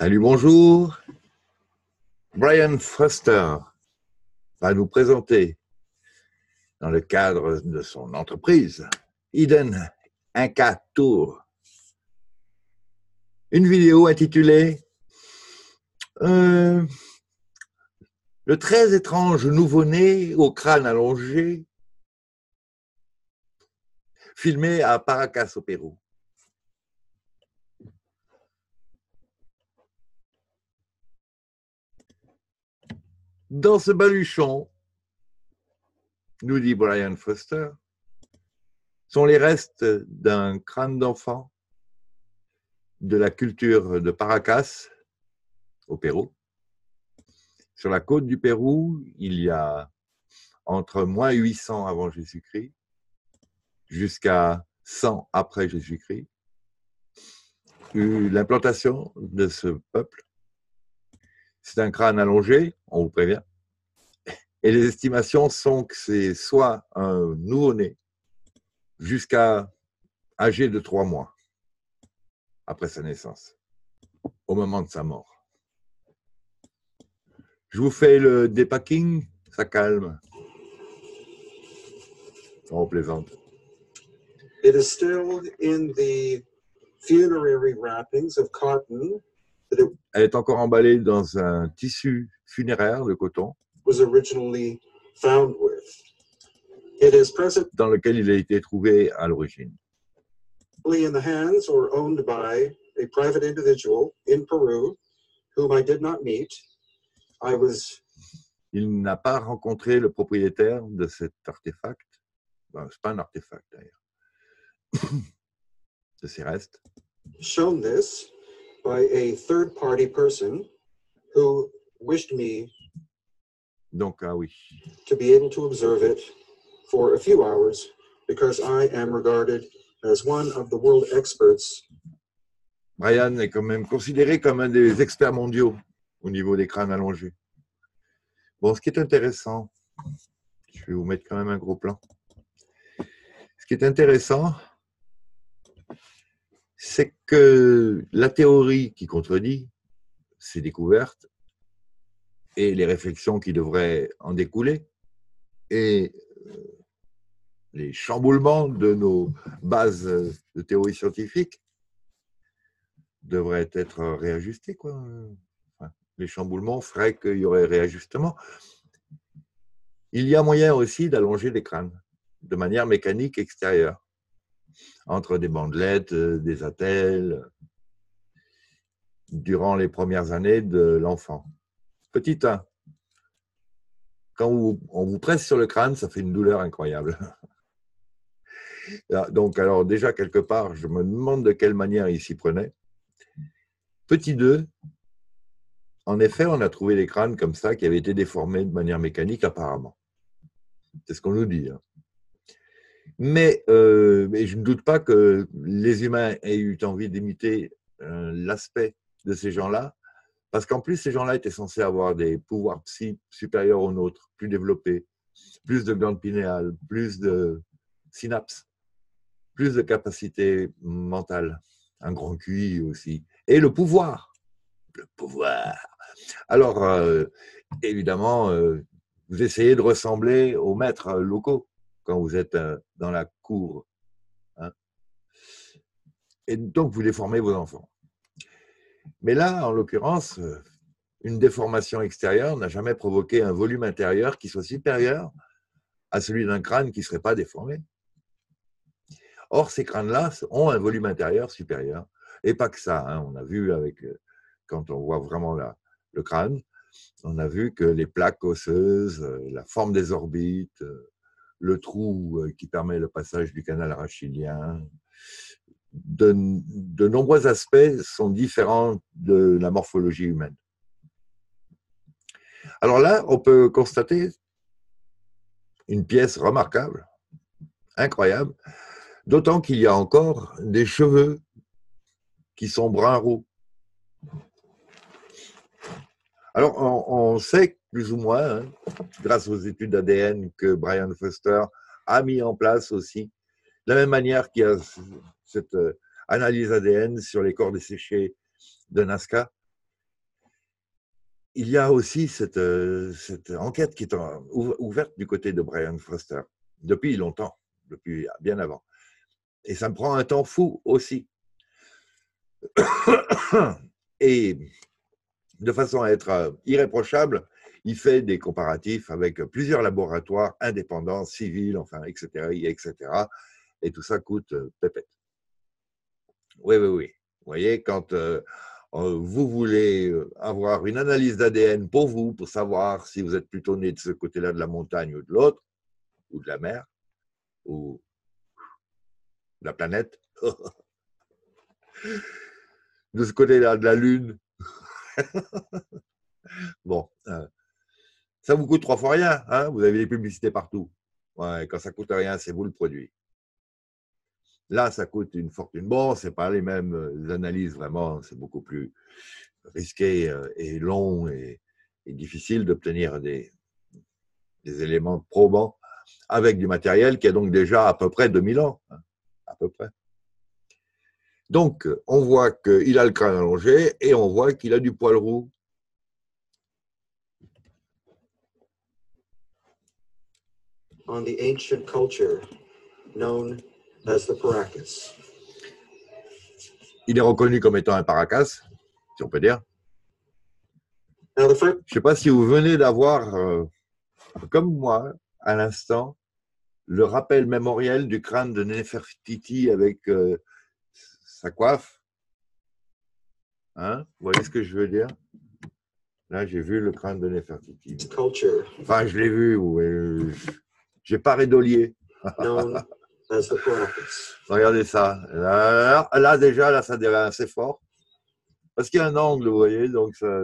Salut, bonjour. Brian Foster va nous présenter, dans le cadre de son entreprise, Eden Inca Tour, une vidéo intitulée euh, Le très étrange nouveau-né au crâne allongé, filmé à Paracas au Pérou. Dans ce baluchon, nous dit Brian Foster, sont les restes d'un crâne d'enfant de la culture de Paracas au Pérou. Sur la côte du Pérou, il y a entre moins 800 avant Jésus-Christ jusqu'à 100 après Jésus-Christ, l'implantation de ce peuple c'est un crâne allongé, on vous prévient. Et les estimations sont que c'est soit un nouveau-né jusqu'à âgé de trois mois après sa naissance, au moment de sa mort. Je vous fais le dépacking, ça calme. On plaisante. It is still in the funerary wrappings of cotton elle est encore emballée dans un tissu funéraire de coton dans lequel il a été trouvé à l'origine. Il n'a pas rencontré le propriétaire de cet artefact. Ce n'est pas un artefact d'ailleurs. de ces restes. Shown this by a third party person who wished me Donc, ah oui. to be able to observe it for a few hours because I am regarded as one of the world experts. Brian est quand même considéré comme un des experts mondiaux au niveau des crânes allongés. Bon, ce qui est intéressant, je vais vous mettre quand même un gros plan. Ce qui est intéressant, c'est que la théorie qui contredit ces découvertes et les réflexions qui devraient en découler et euh, les chamboulements de nos bases de théorie scientifique devraient être réajustés. Quoi. les chamboulements feraient qu'il y aurait réajustement. Il y a moyen aussi d'allonger les crânes de manière mécanique extérieure entre des bandelettes, euh, des attelles, durant les premières années de l'enfant. Petit 1. Quand on vous presse sur le crâne, ça fait une douleur incroyable. Ah, donc, alors déjà, quelque part, je me demande de quelle manière il s'y prenait. Petit 2. En effet, on a trouvé des crânes comme ça qui avaient été déformés de manière mécanique apparemment. C'est ce qu'on nous dit. Hein. Euh, mais, je ne doute pas que les humains aient eu envie d'imiter euh, l'aspect de ces gens-là, parce qu'en plus, ces gens-là étaient censés avoir des pouvoirs psy supérieurs aux nôtres, plus développés, plus de glandes pinéales, plus de synapses, plus de capacités mentales, un grand QI aussi, et le pouvoir. Le pouvoir. Alors, euh, évidemment, vous essayez de ressembler aux maîtres locaux quand vous êtes euh, dans la cour. Hein. Et donc, vous déformez vos enfants. Mais là, en l'occurrence, euh, une déformation extérieure n'a jamais provoqué un volume intérieur qui soit supérieur à celui d'un crâne qui ne serait pas déformé. Or, ces crânes-là ont un volume intérieur supérieur. Et pas que ça. Hein. On a vu avec, euh, quand on voit vraiment la, le crâne, on a vu que les plaques osseuses, la forme des orbites, le trou euh, qui permet le passage du canal rachidien. De, nombreux aspects sont différents de la morphologie humaine. Alors là, on peut constater une pièce remarquable, incroyable, d'autant qu'il y a encore des cheveux qui sont brun-roux. Alors, on, sait plus ou moins, hein, grâce aux études ADN que Brian Foster a mis en place aussi, de la même manière qu'il y a cette euh, analyse ADN sur les corps desséchés de Nazca, il y a aussi cette, euh, enquête qui est ouverte du côté de Brian Foster depuis longtemps, depuis bien avant. Et ça me prend un temps fou aussi. Et de façon à être euh, irréprochable, il fait des comparatifs avec plusieurs laboratoires indépendants, civils, enfin, etc., etc. Et tout ça coûte euh, pépette. Oui, oui, oui. Vous voyez, quand euh, vous voulez avoir une analyse d'ADN pour vous, pour savoir si vous êtes plutôt né de ce côté-là de la montagne ou de l'autre, ou de la mer, ou de la planète, de ce côté-là de la Lune. bon, euh, ça vous coûte trois fois rien. Hein vous avez des publicités partout. Quand ça coûte rien, c'est vous le produit. Là, ça coûte une fortune. Bon, c'est pas les mêmes euh, analyses vraiment, c'est beaucoup plus risqué euh, et long et, difficile d'obtenir des, des éléments probants avec du matériel qui a donc déjà à peu près 2000 ans, hein, à peu près. Donc, on voit qu'il a le crâne allongé et on voit qu'il a du poil roux. on the ancient culture known as the Paracas. Il est reconnu comme étant un paracas, si on peut dire. Je ne sais pas si vous venez d'avoir, euh, comme moi, à l'instant, le rappel mémoriel du crâne de Nefertiti avec euh, sa coiffe. Hein? Vous voyez ce que je veux dire? Là, j'ai vu le crâne de Nefertiti. culture Enfin, je l'ai vu, oui. J'ai pas rédolié. Paracas. Regardez ça. Là, là, déjà, là, ça devient assez fort. Parce qu'il y a un angle, vous voyez, donc ça,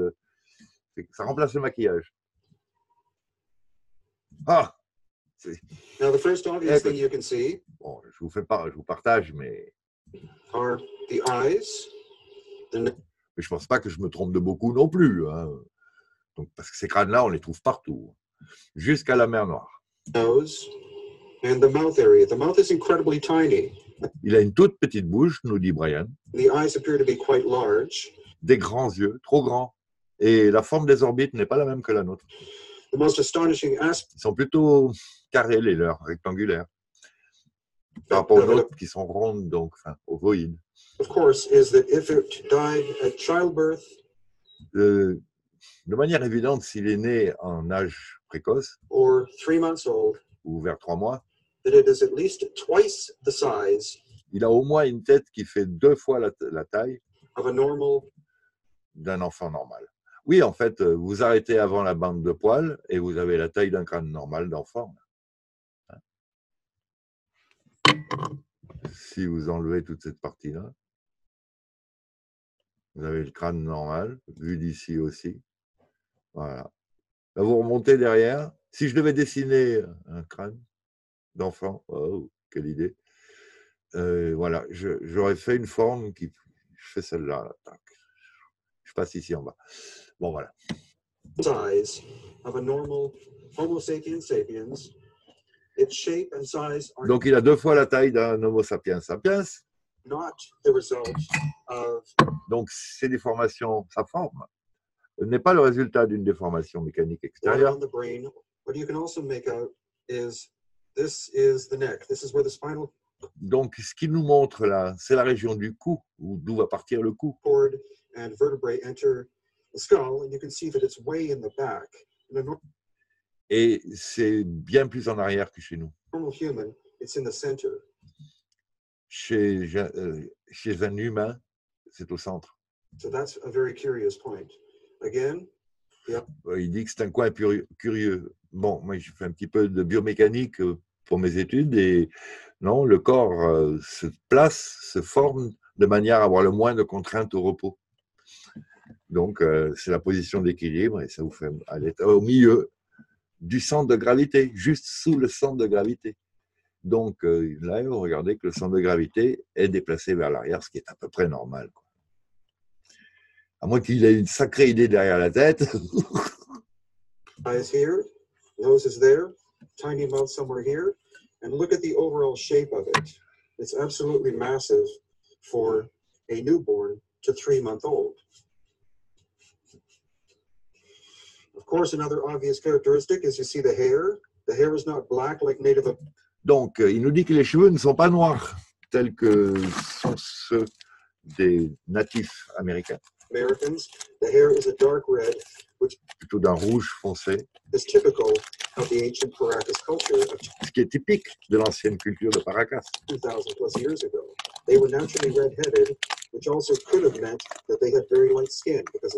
ça remplace le maquillage. Ah C'est- Now, the first obvious thing you can see Bon, je vous fais pas, je vous partage, mais, are the eyes, the mais je pense pas que je me trompe de beaucoup non plus. hein. Donc, parce que ces crânes-là, on les trouve partout, jusqu'à la mer Noire. nose, and the mouth area. The mouth is incredibly tiny. Il a une toute petite bouche, nous dit Brian, The eyes appear to be quite large. des grands yeux, trop grands, et la forme des orbites n'est pas la même que la nôtre. The most astonishing aspect Ils sont plutôt carrés, les leurs, rectangulaires, par rapport aux nôtres qui sont rondes, donc, enfin, ovoïdes. of course, is that if it died at childbirth, Euh, de manière évidente, s'il est né en âge précoce, or three months old, ou vers trois mois, that it is at least twice the size il a au moins une tête qui fait deux fois la, la taille of a normal d'un enfant normal. Oui, en fait, euh, vous arrêtez avant la bande de poils et vous avez la taille d'un crâne normal d'enfant. Hein. Si vous enlevez toute cette partie-là, vous avez le crâne normal, vu d'ici aussi. Voilà. Là, vous remontez derrière. Si je devais dessiner un crâne d'enfant, oh, quelle idée. Euh, voilà, j'aurais fait une forme qui. Je fais celle-là. Je passe ici en bas. Bon, voilà. size of a normal Homo sapiens sapiens. Its shape and size are Donc, il a deux fois la taille d'un Homo sapiens sapiens. not the result of Donc, ces déformations, sa forme, n'est pas le résultat d'une déformation mécanique extérieure. on the brain. What you can also make out is this is the neck. This is where the spinal Donc, ce qu'il nous montre là, c'est la région du cou, ou d'où va partir le cou. Et c'est bien plus en arrière que chez nous. normal human, it's in the center. Chez, euh, chez un humain, c'est au centre. So that's a very curious point. Again, Euh, Il dit que c'est un coin curieux. Bon, moi, je fais un petit peu de biomécanique euh, pour mes études et non, le corps se place, se forme de manière à avoir le moins de contraintes au repos. Donc, c'est la position d'équilibre et ça vous fait aller au milieu du centre de gravité, juste sous le centre de gravité. Donc, euh, là, vous regardez que le centre de gravité est déplacé vers l'arrière, ce qui est à peu près normal. quoi. À moins qu'il ait une sacrée idée derrière la tête. eyes here, nose is there, tiny mouth somewhere here, and look at the overall shape of it. It's absolutely massive for a newborn to three month old. Course, another obvious characteristic is you see the hair. The hair is not black like Native Donc, euh, il nous dit que les cheveux ne sont pas noirs, tels que sont ceux des natifs américains, Americans. The hair is a dark red, plutôt d'un rouge foncé, is typical of the ancient Paracas culture of ce qui est typique de l'ancienne culture de Paracas. 2,000 plus years ago. They were naturally red-headed, which also could have meant that they had very light skin because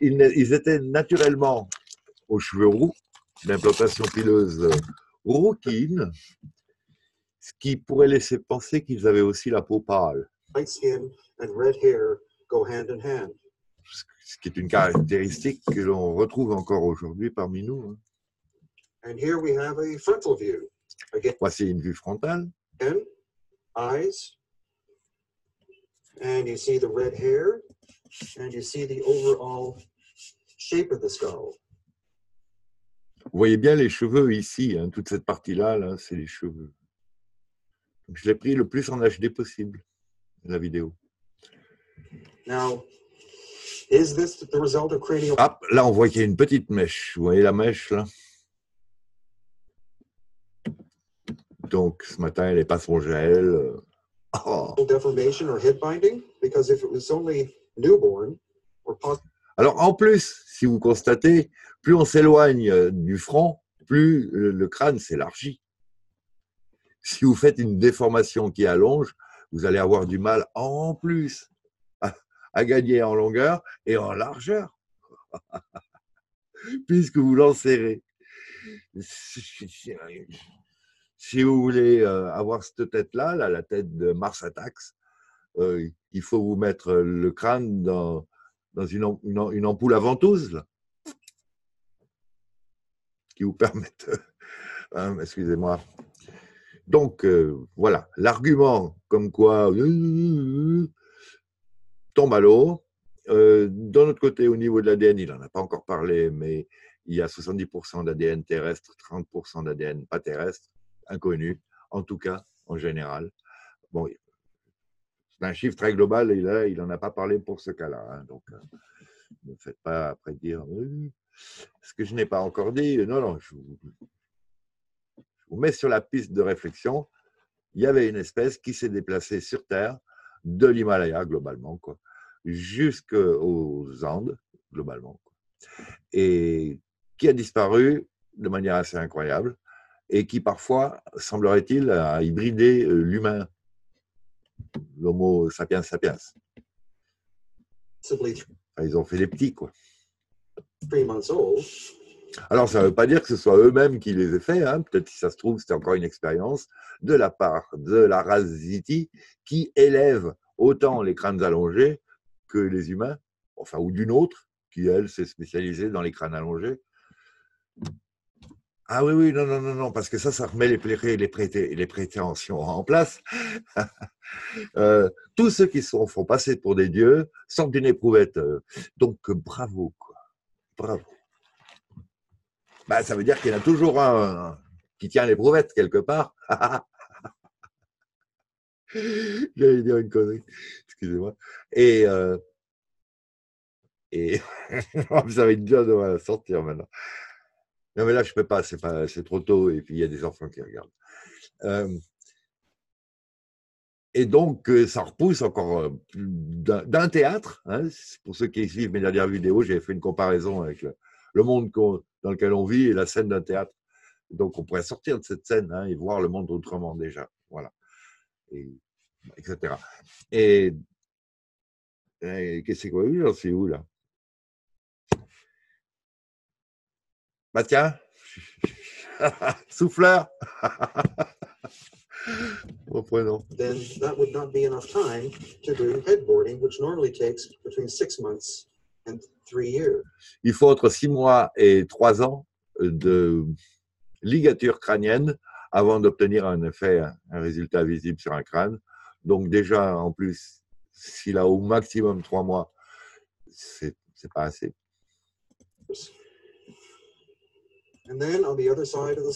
Ils, étaient naturellement aux cheveux roux, d'implantation pileuse rouquine, ce qui pourrait laisser penser qu'ils avaient aussi la peau pâle, light skin and red hair go hand in hand. ce qui est une caractéristique que l'on retrouve encore aujourd'hui parmi nous. hein. And here we have a frontal view. Again, Voici une vue frontale. eyes, and you see the red hair, and you see the overall shape of the skull. Vous voyez bien les cheveux ici, hein, toute cette partie-là, là, c'est les cheveux. Donc, je l'ai pris le plus en HD possible, la vidéo. Now, is this the result of cranial Ah, là, on voit qu'il y a une petite mèche. Vous voyez la mèche, là? Donc, ce matin, elle n'est pas son gel. Oh. deformation or head binding? Because if it was only newborn or possibly Alors, en plus, si vous constatez, plus on s'éloigne euh, du front, plus le crâne s'élargit. Si vous faites une déformation qui allonge, vous allez avoir du mal en plus à, gagner en longueur et en largeur, puisque vous l'enserrez. Si- vous voulez euh, avoir cette tête-là, là, la tête de Mars Attacks, euh, il faut vous mettre le crâne dans, dans une, am- une am- une ampoule à ventouse, qui vous permettent, hein, excusez-moi. Donc, euh, voilà, l'argument comme quoi euh, tombe à l'eau. Euh, D'un autre côté, au niveau de l'ADN, il n'en a pas encore parlé, mais il y a 70% d'ADN terrestre, 30% d'ADN pas terrestre, inconnu, en tout cas, en général. Bon, c'est un chiffre très global et là, il n'en a pas parlé pour ce cas-là. hein, donc, euh, ne faites pas après dire Oui, ce que je n'ai pas encore dit. Non, non, je vous, mets sur la piste de réflexion. Il y avait une espèce qui s'est déplacée sur Terre, de l'Himalaya globalement, quoi, jusqu'aux Andes, globalement, et qui a disparu de manière assez incroyable et qui parfois, semblerait-il, a hybridé euh, l'humain, l'homo sapiens sapiens. Enfin, ils ont fait les petits, quoi. Alors, ça ne veut pas dire que ce soit eux-mêmes qui les aient faits. Hein. Peut-être si ça se trouve, c'était encore une expérience de la part de la race Ziti qui élève autant les crânes allongés que les humains, enfin, ou d'une autre qui, elle, s'est spécialisée dans les crânes allongés. Ah oui, oui, non, non, non, non, parce que ça, ça remet les, pré- les, les prétentions en place. Euh, tous ceux qui sont, font passer pour des dieux sortent d'une éprouvette. euh. Donc, bravo, quoi. Bravo. Bah, ça veut dire qu'il y en a toujours un qui tient l'éprouvette quelque part. J'allais dire une connerie. Excusez-moi. Et, euh, et ça va être dur de sortir maintenant. Non, mais là, je peux pas. C'est trop tôt. Et puis, il y a des enfants qui regardent. Euh, et donc, euh, ça repousse encore euh, d'un théâtre. hein. Pour ceux qui suivent mes dernières vidéos, j'ai fait une comparaison avec le, monde dans lequel on vit et la scène d'un théâtre. Donc, on pourrait sortir de cette scène hein, et voir le monde autrement déjà. Voilà. Et, etc. Et, et qu'est-ce que c'est quoi J'en suis où là? Bah tiens, souffleur. Reprenons. then that would not be enough time to do headboarding, which normally takes between six months and three years. il faut entre six mois et trois ans de ligature crânienne avant d'obtenir un effet, un résultat visible sur un crâne. Donc déjà, en plus, s'il a au maximum trois mois, c'est c'est pas assez. And then on the other side of the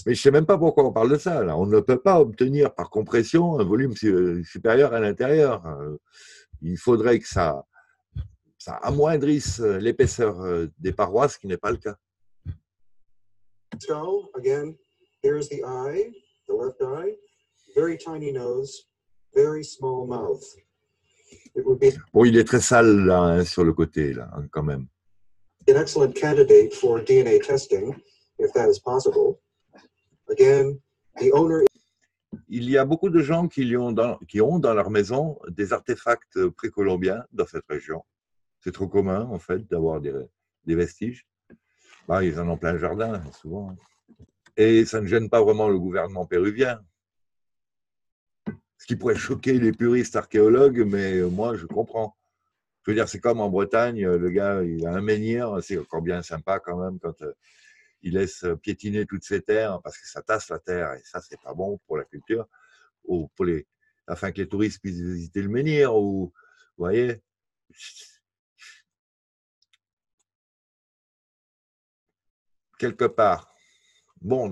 Mais je sais même pas pourquoi on parle de ça. Là. On ne peut pas obtenir par compression un volume su- supérieur à l'intérieur. Euh, Il faudrait que ça, ça amoindrisse l'épaisseur euh, des parois, ce qui n'est pas le cas. skull, again, here's the eye, the left eye, very tiny nose, very small mouth. It would be Bon, il est très sale là, hein, sur le côté, là, hein, quand même. an excellent candidate for DNA testing, if that is possible. Again, the owner Il y a beaucoup de gens qui, ont, dans, qui ont dans leur maison des artefacts précolombiens dans cette région. C'est trop commun, en fait, d'avoir des, des vestiges. Bah, ils en ont plein le jardin, souvent. Et ça ne gêne pas vraiment le gouvernement péruvien. Ce qui pourrait choquer les puristes archéologues, mais moi, je comprends. Je veux dire, c'est comme en Bretagne, le gars, il a un menhir, c'est encore bien sympa quand même quand euh, il laisse piétiner toutes ses terres, parce que ça tasse la terre, et ça, c'est pas bon pour la culture, ou pour afin que les touristes puissent visiter le menhir, ou, vous voyez, quelque part. Bon,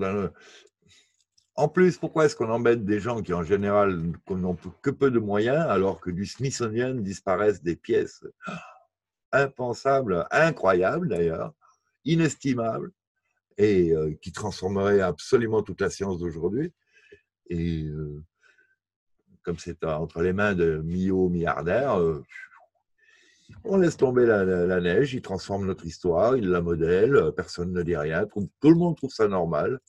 en plus, pourquoi est-ce qu'on embête des gens qui, en général, n'ont que peu de moyens, alors que du Smithsonian disparaissent des pièces? Impensables, incroyables d'ailleurs, inestimables, et euh, qui transformeraient absolument toute la science d'aujourd'hui. Et euh, comme c'est entre les mains de milliardaires, euh, on laisse tomber la, neige, ils transforment notre histoire, ils la modèlent, personne ne dit rien, tout le monde trouve ça normal.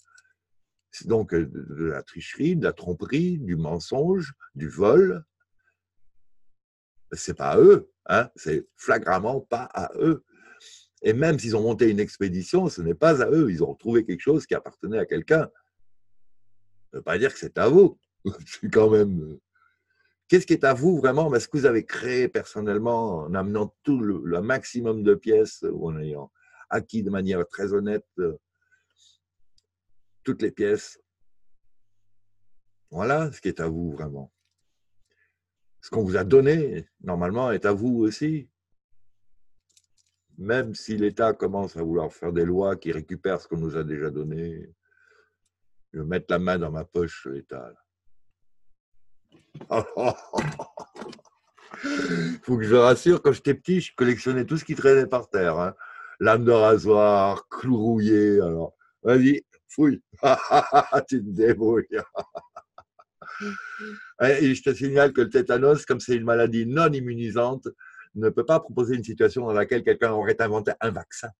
C'est donc euh, de de la tricherie, de la tromperie, du mensonge, du vol. C'est pas à eux, hein, c'est flagramment pas à eux. Et même s'ils ont monté une expédition, ce n'est pas à eux. Ils ont trouvé quelque chose qui appartenait à quelqu'un. Ça ne veut pas dire que c'est à vous. C'est quand même. euh, Qu'est-ce qui est à vous vraiment? Ce que vous avez créé personnellement en amenant tout le, le maximum de pièces ou en ayant acquis de manière très honnête euh, toutes les pièces. Voilà ce qui est à vous vraiment. Ce qu'on vous a donné, normalement, est à vous aussi. Même si l'État commence à vouloir faire des lois qui récupèrent ce qu'on nous a déjà donné, je vais mettre la main dans ma poche, l'État. Il faut que je rassure, quand j'étais petit, je collectionnais tout ce qui traînait par terre. hein. Lame de rasoir, clou rouillé. Alors, vas-y, fouille. tu te débrouilles. Et je te signale que le tétanos, comme c'est une maladie non immunisante, ne peut pas proposer une situation dans laquelle quelqu'un aurait inventé un vaccin.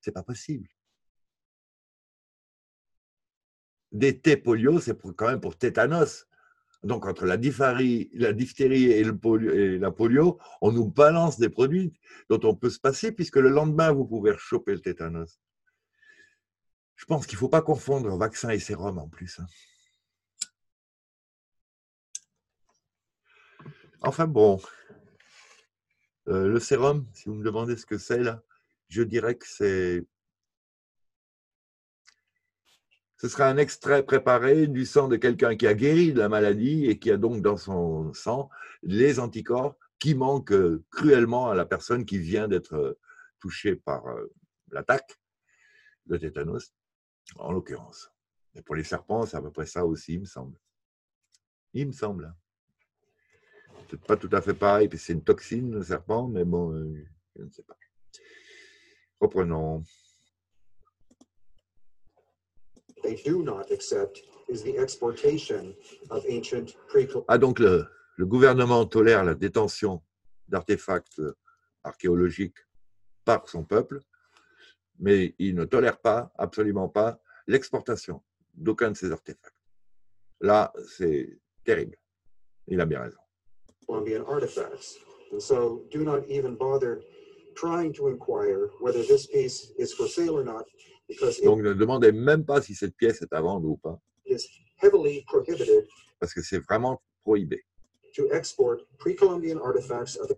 C'est pas possible. Des T polio, c'est quand même pour tétanos. Donc, entre la diphtérie, la diphtérie et la polio, on nous balance des produits dont on peut se passer, puisque le lendemain, vous pouvez choper le tétanos. Je pense qu'il ne faut pas confondre vaccin et sérum en plus. hein. Enfin bon, Euh, le sérum, si vous me demandez ce que c'est là, je dirais que c'est. Ce sera un extrait préparé du sang de quelqu'un qui a guéri de la maladie et qui a donc dans son sang les anticorps qui manquent euh, cruellement à la personne qui vient d'être euh, touchée par l'attaque de tétanos, en l'occurrence. Et pour les serpents, c'est à peu près ça aussi, il me semble. Il me semble. Peut-être pas tout à fait pareil, puis c'est une toxine, le serpent, mais bon, euh, je ne sais pas. Reprenons. they do not accept is the exportation of ancient Ah, donc le, le gouvernement tolère la détention d'artefacts archéologiques par son peuple, mais il ne tolère pas, absolument pas, l'exportation d'aucun de ces artefacts. Là, c'est terrible. Il a bien raison. Colombian artifacts. And so do not even bother trying to inquire whether this piece is for sale or not, because it Donc ne demandez même pas si cette pièce est à vendre ou pas, is heavily prohibited parce que c'est vraiment prohibé to export pre-Columbian artifacts of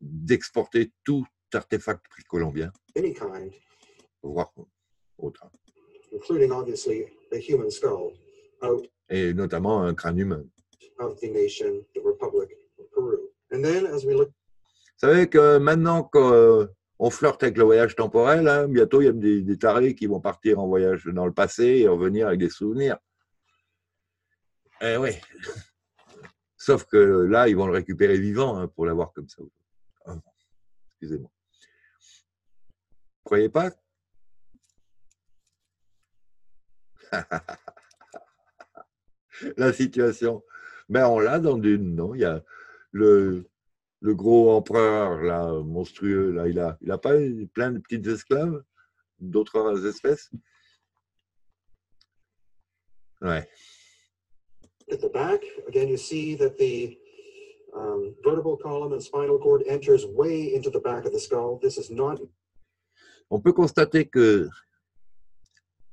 d'exporter tout artefact précolombien, any kind, voire autre, including obviously a human skull, out et notamment un crâne humain. Of the nation, the Republic of Peru. And then as we look Vous savez que maintenant qu'on flirte avec le voyage temporel, hein, bientôt il y a des, tarés qui vont partir en voyage dans le passé et revenir avec des souvenirs. Eh oui. Sauf que là, ils vont le récupérer vivant hein, pour l'avoir comme ça. Ah, Excusez-moi. Vous croyez pas? La situation. Mais on l'a dans Dune, non? Il y a le, le gros empereur, là, monstrueux, là, il a, il a pas plein de petites esclaves d'autres espèces? Ouais. At the back, again, you see that the um, vertebral column and spinal cord enters way into the back of the skull. This is not On peut constater que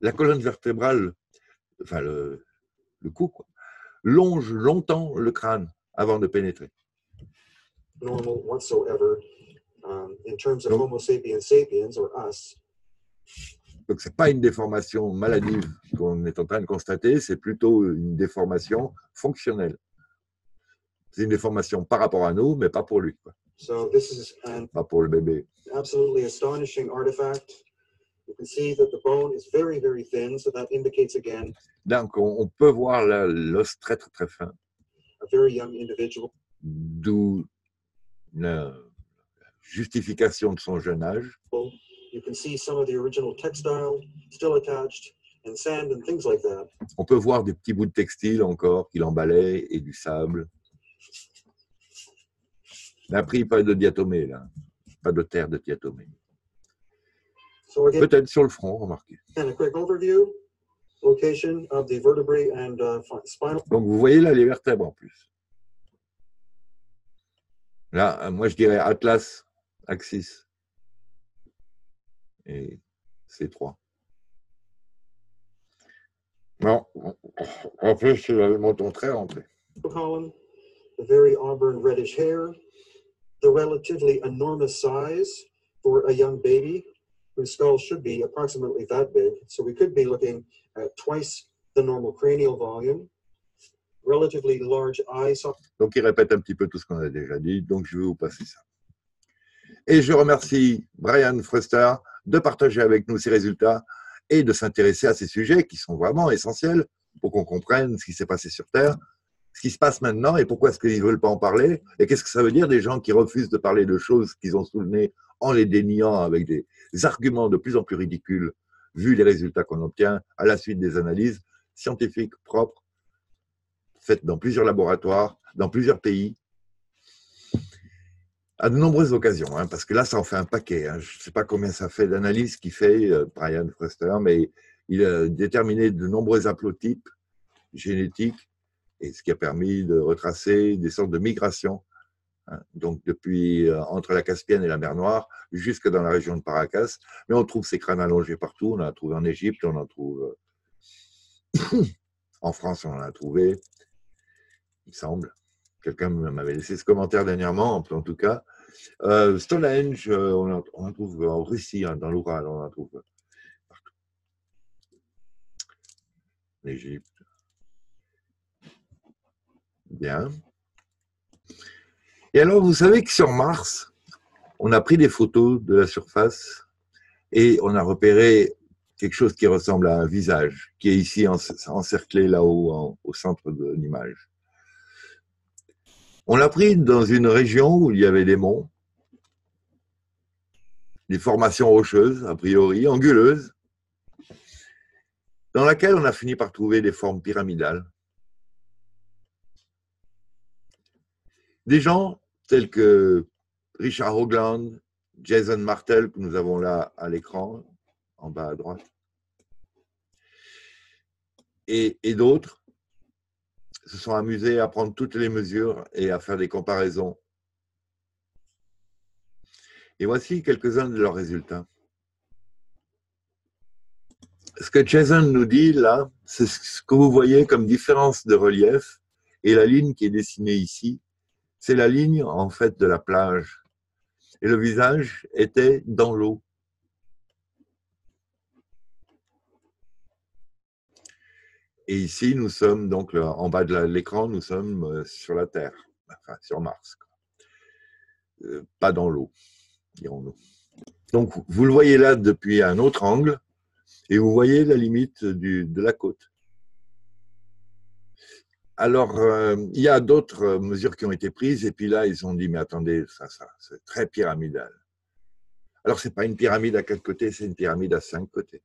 la colonne vertébrale, enfin le, le cou, quoi, longe longtemps le crâne avant de pénétrer. normal whatsoever. Um, in terms of Nope. Homo sapiens sapiens, or us, Donc, ce n'est pas une déformation maladive qu'on est en train de constater, c'est plutôt une déformation fonctionnelle. C'est une déformation par rapport à nous, mais pas pour lui, quoi. so this is an pas pour le bébé. absolutely astonishing artifact. Donc, on, on peut voir l'os très, très, très fin, a very young individual. d'où la justification de son jeune âge. You can see some of the original textile still attached, and sand and things like that. On peut voir des petits bouts de textile encore qu'il emballait et du sable. Mais après, pas de diatomée, là. Pas de terre de diatomée. So again, Peut-être sur le front, remarquez. a quick overview, location of the vertebrae and uh, fi- spinal Donc, vous voyez là les vertèbres en plus. Là, euh, moi, je dirais Atlas, Axis et C3. Non, en plus, c'est le menton très rentré. column, the very auburn reddish hair, the relatively enormous size for a young baby whose skull should be approximately that big. So we could be looking at twice the normal cranial volume, relatively large eye socket. Donc, il répète un petit peu tout ce qu'on a déjà dit, donc je vais vous passer ça. Et je remercie Brian Frester de partager avec nous ses résultats et de s'intéresser à ces sujets qui sont vraiment essentiels pour qu'on comprenne ce qui s'est passé sur Terre, ce qui se passe maintenant et pourquoi est-ce qu'ils ne veulent pas en parler et qu'est-ce que ça veut dire des gens qui refusent de parler de choses qu'ils ont soulenées en les déniant avec des arguments de plus en plus ridicules vu les résultats qu'on obtient à la suite des analyses scientifiques propres faites dans plusieurs laboratoires, dans plusieurs pays, à de nombreuses occasions, hein, parce que là, ça en fait un paquet. hein. Je ne sais pas combien ça fait d'analyses qu'il fait, euh, Brian Frester, mais il a déterminé de nombreux haplotypes génétiques, et ce qui a permis de retracer des sortes de migrations, donc depuis euh, entre la Caspienne et la mer Noire, jusque dans la région de Paracas. Mais on trouve ces crânes allongés partout. On en a trouvé en Égypte, on en trouve euh, en France, on en a trouvé, il semble. Quelqu'un m'avait laissé ce commentaire dernièrement, en tout cas. Euh, Stonehenge, euh, on, en, en trouve en Russie, hein, dans l'Oural, on en trouve partout. En Égypte. Bien. Et alors, vous savez que sur Mars, on a pris des photos de la surface et on a repéré quelque chose qui ressemble à un visage, qui est ici en- encerclé là-haut au centre de l'image. On l'a pris dans une région où il y avait des monts, des formations rocheuses, a priori, anguleuses, dans laquelle on a fini par trouver des formes pyramidales. Des gens tels que Richard Hoagland, Jason Martel, que nous avons là à l'écran, en bas à droite, et, et d'autres se sont amusés à prendre toutes les mesures et à faire des comparaisons. Et voici quelques-uns de leurs résultats. Ce que Jason nous dit là, c'est ce que vous voyez comme différence de relief et la ligne qui est dessinée ici, c'est la ligne en fait de la plage. Et le visage était dans l'eau. Et ici, nous sommes donc en bas de l'écran, nous sommes euh, sur la Terre, sur Mars. Euh, pas dans l'eau, dirons-nous. Donc, vous le voyez là depuis un autre angle, et vous voyez la limite de la côte. Alors, euh, il y a d'autres euh, mesures qui ont été prises, et puis là, ils ont dit, mais attendez, ça, ça, c'est très pyramidal. Alors, c'est pas une pyramide à quatre côtés, c'est une pyramide à cinq côtés.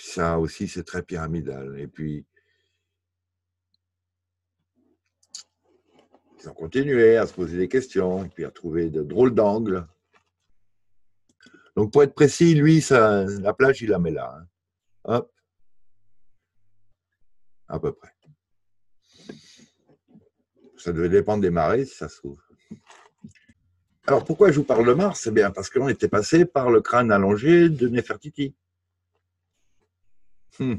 ça aussi, c'est très pyramidal. Et puis, ils ont continué à se poser des questions, et puis à trouver de drôles d'angles. Donc, pour être précis, lui, la plage, il la met là. Hein. Hop. À peu près. Ça devait dépendre des marées, ça se trouve. Alors, pourquoi je vous parle de Mars? C'est bien parce qu'on était passé par le crâne allongé de Nefertiti. Hmm.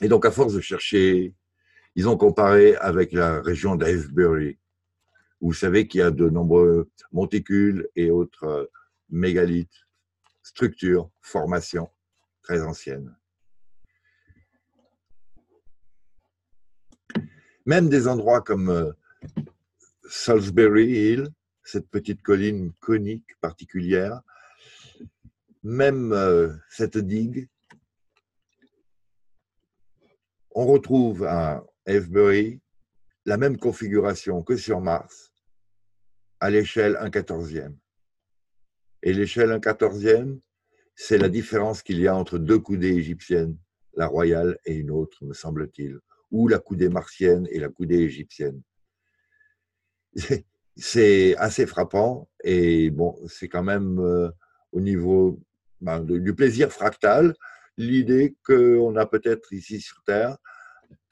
Et donc, à force de chercher, ils ont comparé avec la région d'Avebury. Vous savez qu'il y a de nombreux monticules et autres mégalithes, structures, formations très anciennes. Même des endroits comme euh, Salisbury Hill, cette petite colline conique particulière, même euh, cette digue, on retrouve à Avebury la même configuration que sur Mars, à l'échelle 1 quatorzième. Et l'échelle 1 quatorzième, c'est la différence qu'il y a entre deux coudées égyptiennes, la royale et une autre, me semble-t-il, ou la coudée martienne et la coudée égyptienne. C'est assez frappant et bon, c'est quand même euh, au niveau ben, du plaisir fractal l'idée qu'on a peut-être ici sur Terre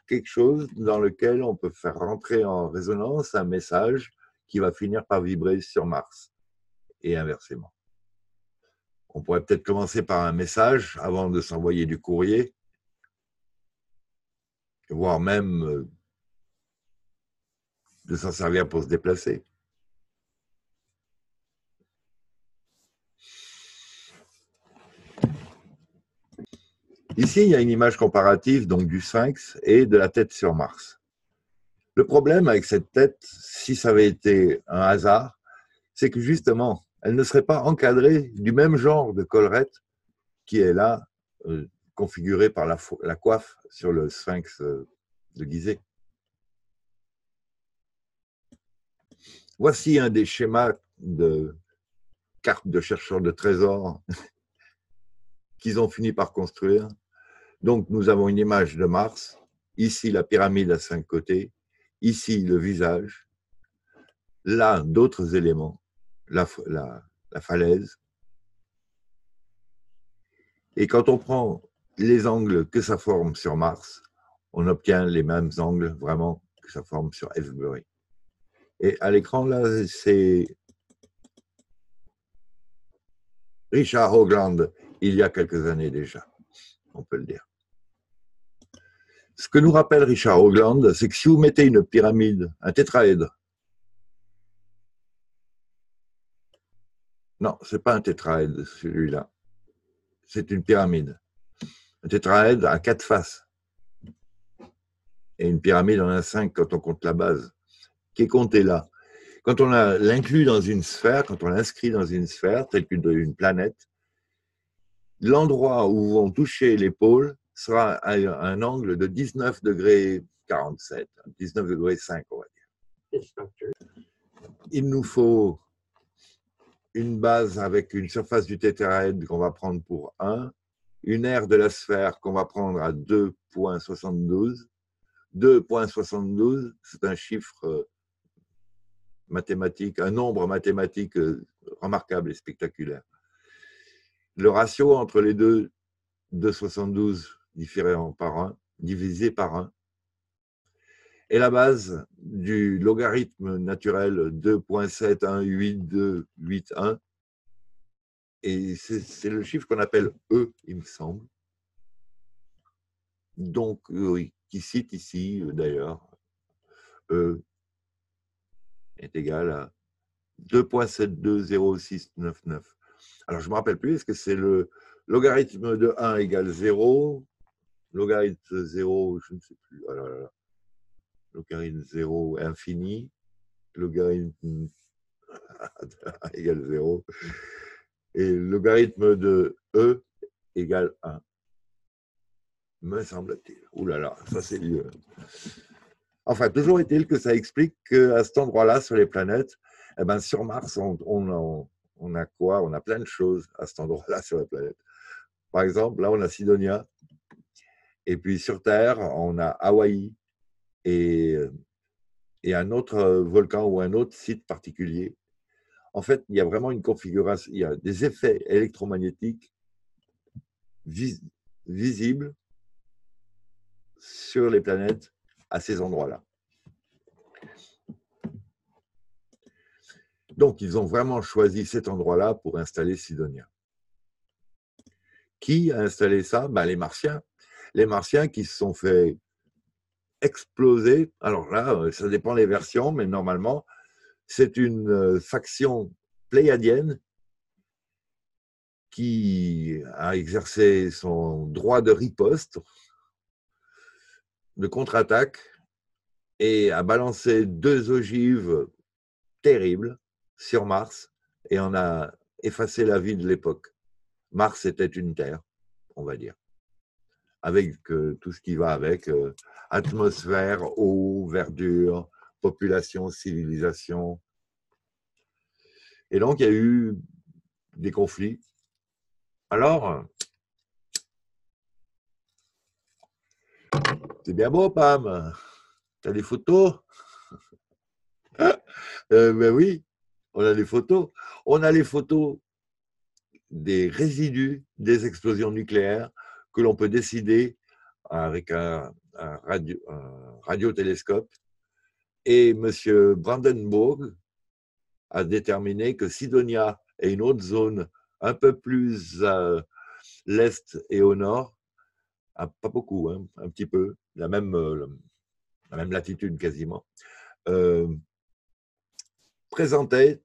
quelque chose dans lequel on peut faire rentrer en résonance un message qui va finir par vibrer sur Mars et inversement. On pourrait peut-être commencer par un message avant de s'envoyer du courrier, voire même euh, de s'en servir pour se déplacer. Ici, il y a une image comparative donc du sphinx et de la tête sur Mars. Le problème avec cette tête, si ça avait été un hasard, c'est que justement, elle ne serait pas encadrée du même genre de collerette qui est là, euh, configurée par la, coiffe sur le sphinx euh, de Gizeh. Voici un des schémas de cartes de chercheurs de trésors qu'ils ont fini par construire. Donc, nous avons une image de Mars, ici la pyramide à cinq côtés, ici le visage, là d'autres éléments, la, falaise. Et quand on prend les angles que ça forme sur Mars, on obtient les mêmes angles vraiment que ça forme sur Avebury. Et à l'écran, là, c'est Richard Hoagland, il y a quelques années déjà, on peut le dire. Ce que nous rappelle Richard Hoagland, c'est que si vous mettez une pyramide, un tétraèdre, non, ce n'est pas un tétraèdre celui-là, c'est une pyramide. Un tétraèdre a quatre faces. Et une pyramide en a cinq quand on compte la base, qui est comptée là? Quand on l'inclut dans une sphère, quand on l'inscrit dans une sphère, telle qu'une planète, l'endroit où vont toucher les pôles sera à un angle de 19 degrés 47, 19 degrés 5, on va dire. Il nous faut une base avec une surface du tétraèdre qu'on va prendre pour 1, une aire de la sphère qu'on va prendre à 2.72. 2.72, c'est un chiffre euh, mathématique, un nombre mathématique euh, remarquable et spectaculaire. Le ratio entre les deux, 2,72 différent par 1, divisé par 1. Et la base du logarithme naturel 2.718281. Et c'est le chiffre qu'on appelle E, il me semble. Donc, qui cite ici, d'ailleurs, E est égal à 2.720699. Alors, je ne me rappelle plus, est-ce que c'est le logarithme de 1 égale 0 logarithme 0, je ne sais plus. Oh logarithme 0 infini, logarithme égale 0, et logarithme de E égale 1. Me semble-t-il. Ouh là là, ça c'est lieu. Enfin, toujours est-il que ça explique qu'à cet endroit-là, sur les planètes, eh ben, sur Mars, on, on a quoi? On a plein de choses à cet endroit-là sur la planète. Par exemple, là, on a Sidonia. Et puis sur Terre, on a Hawaï et, et un autre volcan ou un autre site particulier. En fait, il y a vraiment une configuration, il y a des effets électromagnétiques visibles sur les planètes à ces endroits-là. Donc, ils ont vraiment choisi cet endroit-là pour installer Sidonia. Qui a installé ça? Ben, Les Martiens. Les Martiens qui se sont fait exploser. Alors là, ça dépend des versions, mais normalement, c'est une euh, faction pléiadienne qui a exercé son droit de riposte, de contre-attaque, et a balancé deux ogives terribles sur Mars et on a effacé la vie de l'époque. Mars était une Terre, on va dire, avec euh, tout ce qui va avec, euh, atmosphère, eau, verdure, population, civilisation. Et donc, il y a eu des conflits. Alors, c'est bien beau, Pam. Tu as des photos? Euh, Ben oui, on a les photos. On a les photos des résidus des explosions nucléaires que l'on peut décider avec un, radio, radiotélescope. Et M. Brandenburg a déterminé que Sidonia et une autre zone un peu plus à l'est et au nord, ah, pas beaucoup, hein, un petit peu, la même, euh, la même latitude quasiment, euh, présentait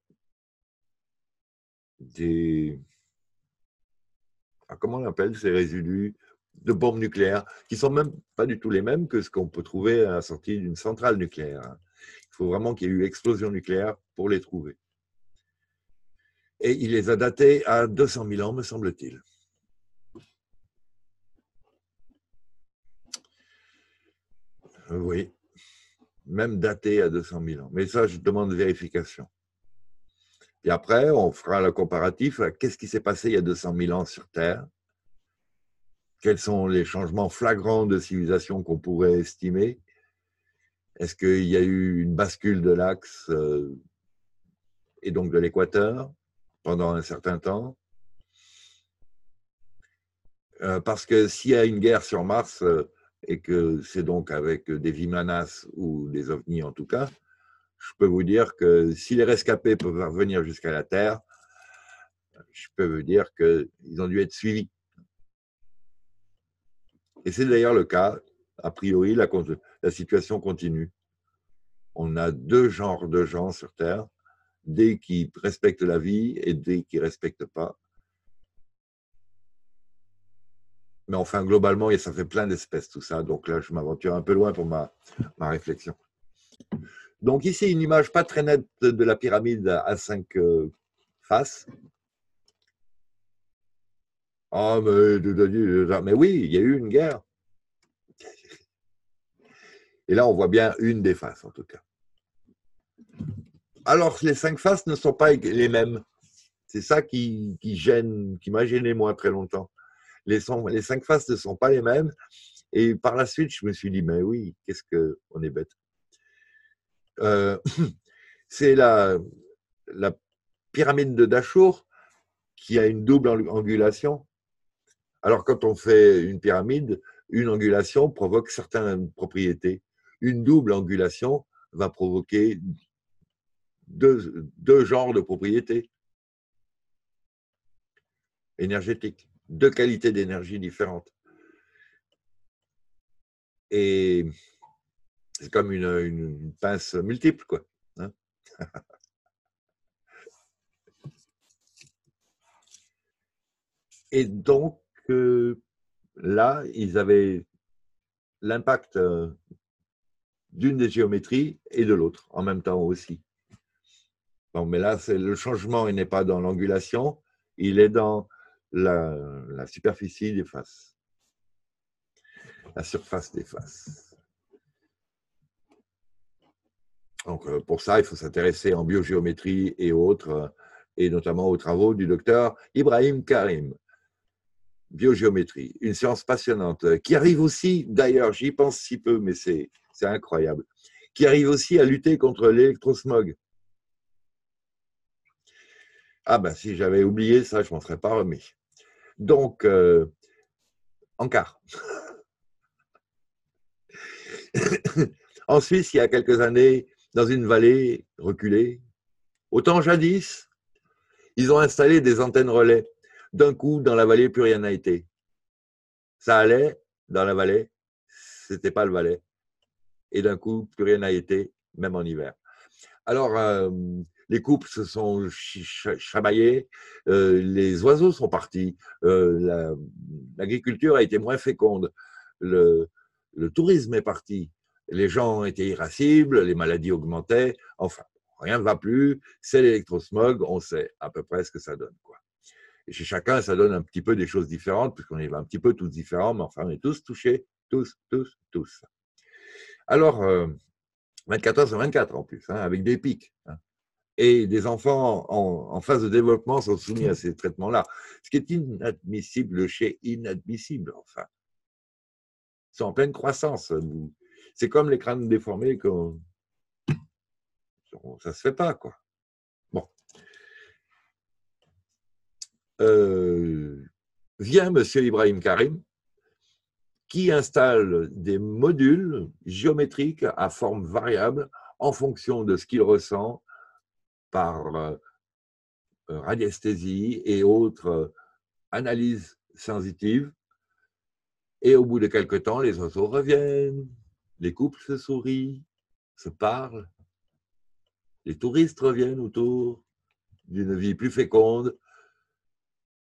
des. Comment on appelle ces résidus de bombes nucléaires, qui sont même pas du tout les mêmes que ce qu'on peut trouver à la sortie d'une centrale nucléaire. Hein. Il faut vraiment qu'il y ait eu explosion nucléaire pour les trouver. Et il les a datés à 200 000 ans, me semble-t-il. Oui, même daté à 200 000 ans. Mais ça, je demande vérification. Et après, on fera le comparatif. Qu'est-ce qui s'est passé il y a 200 000 ans sur Terre Quels sont les changements flagrants de civilisation qu'on pourrait estimer? Est-ce qu'il y a eu une bascule de l'axe euh, et donc de l'équateur pendant un certain temps? Euh, Parce que s'il y a une guerre sur Mars, euh, et que c'est donc avec des Vimanas ou des ovnis en tout cas, je peux vous dire que si les rescapés peuvent revenir jusqu'à la Terre, je peux vous dire qu'ils ont dû être suivis. Et c'est d'ailleurs le cas. A priori, la, situation continue. On a deux genres de gens sur Terre, des qui respectent la vie et des qui ne respectent pas. Mais enfin, globalement, ça fait plein d'espèces tout ça. Donc là, je m'aventure un peu loin pour ma, ma réflexion. Donc ici, une image pas très nette de la pyramide à cinq euh, faces. Ah, mais, oui, il y a eu une guerre. Et là, on voit bien une des faces, en tout cas. Alors, les cinq faces ne sont pas les mêmes. C'est ça qui, gêne, qui m'a gêné moi très longtemps. Les cinq faces ne sont pas les mêmes. Et par la suite, je me suis dit, mais oui, qu'est-ce qu'on est bête. Euh, c'est la, pyramide de Dachour qui a une double angulation. Alors, quand on fait une pyramide, une angulation provoque certaines propriétés. Une double angulation va provoquer deux, deux genres de propriétés énergétiques, deux qualités d'énergie différentes. Et c'est comme une, pince multiple, quoi. Hein. Et donc, euh, là, ils avaient l'impact euh, d'une des géométries et de l'autre en même temps aussi. Bon, mais là, le changement n'est pas dans l'angulation, il est dans la, la superficie des faces, la surface des faces. Donc, euh, pour ça, il faut s'intéresser en biogéométrie et autres. et notamment aux travaux du docteur Ibrahim Karim. Biogéométrie, une science passionnante qui arrive aussi, d'ailleurs, j'y pense si peu, mais c'est incroyable, qui arrive aussi à lutter contre l'électrosmog. Ah ben si j'avais oublié ça, je m'en serais pas remis. Donc, euh, en quart. en Suisse, il y a quelques années, dans une vallée reculée, autant jadis, ils ont installé des antennes relais. D'un coup, dans la vallée, plus rien n'a été. Ça allait dans la vallée, c'était pas le Valais. Et d'un coup, plus rien n'a été, même en hiver. Alors, euh, les couples se sont chamaillés, euh, les oiseaux sont partis, euh, l'agriculture a été moins féconde, le, tourisme est parti, les gens étaient irascibles, les maladies augmentaient, enfin, rien ne va plus, c'est l'électrosmog, on sait à peu près ce que ça donne. Quoi. Et chez chacun, ça donne un petit peu des choses différentes, puisqu'on est un petit peu tous différents, mais enfin, on est tous touchés, tous, tous, tous. Alors, 24 heures sur 24 en plus, hein, avec des pics. Hein et des enfants en, phase de développement sont soumis à ces traitements-là. Ce qui est inadmissible chez inadmissible, enfin. Ils sont en pleine croissance. C'est comme les crânes déformés, que ça se fait pas, quoi. Bon. Euh, vient M. Ibrahim Karim, qui installe des modules géométriques à forme variable en fonction de ce qu'il ressent par euh, radiesthésie et autres euh, analyses sensitives. Et au bout de quelque temps, les oiseaux reviennent, les couples se sourient, se parlent, les touristes reviennent autour d'une vie plus féconde.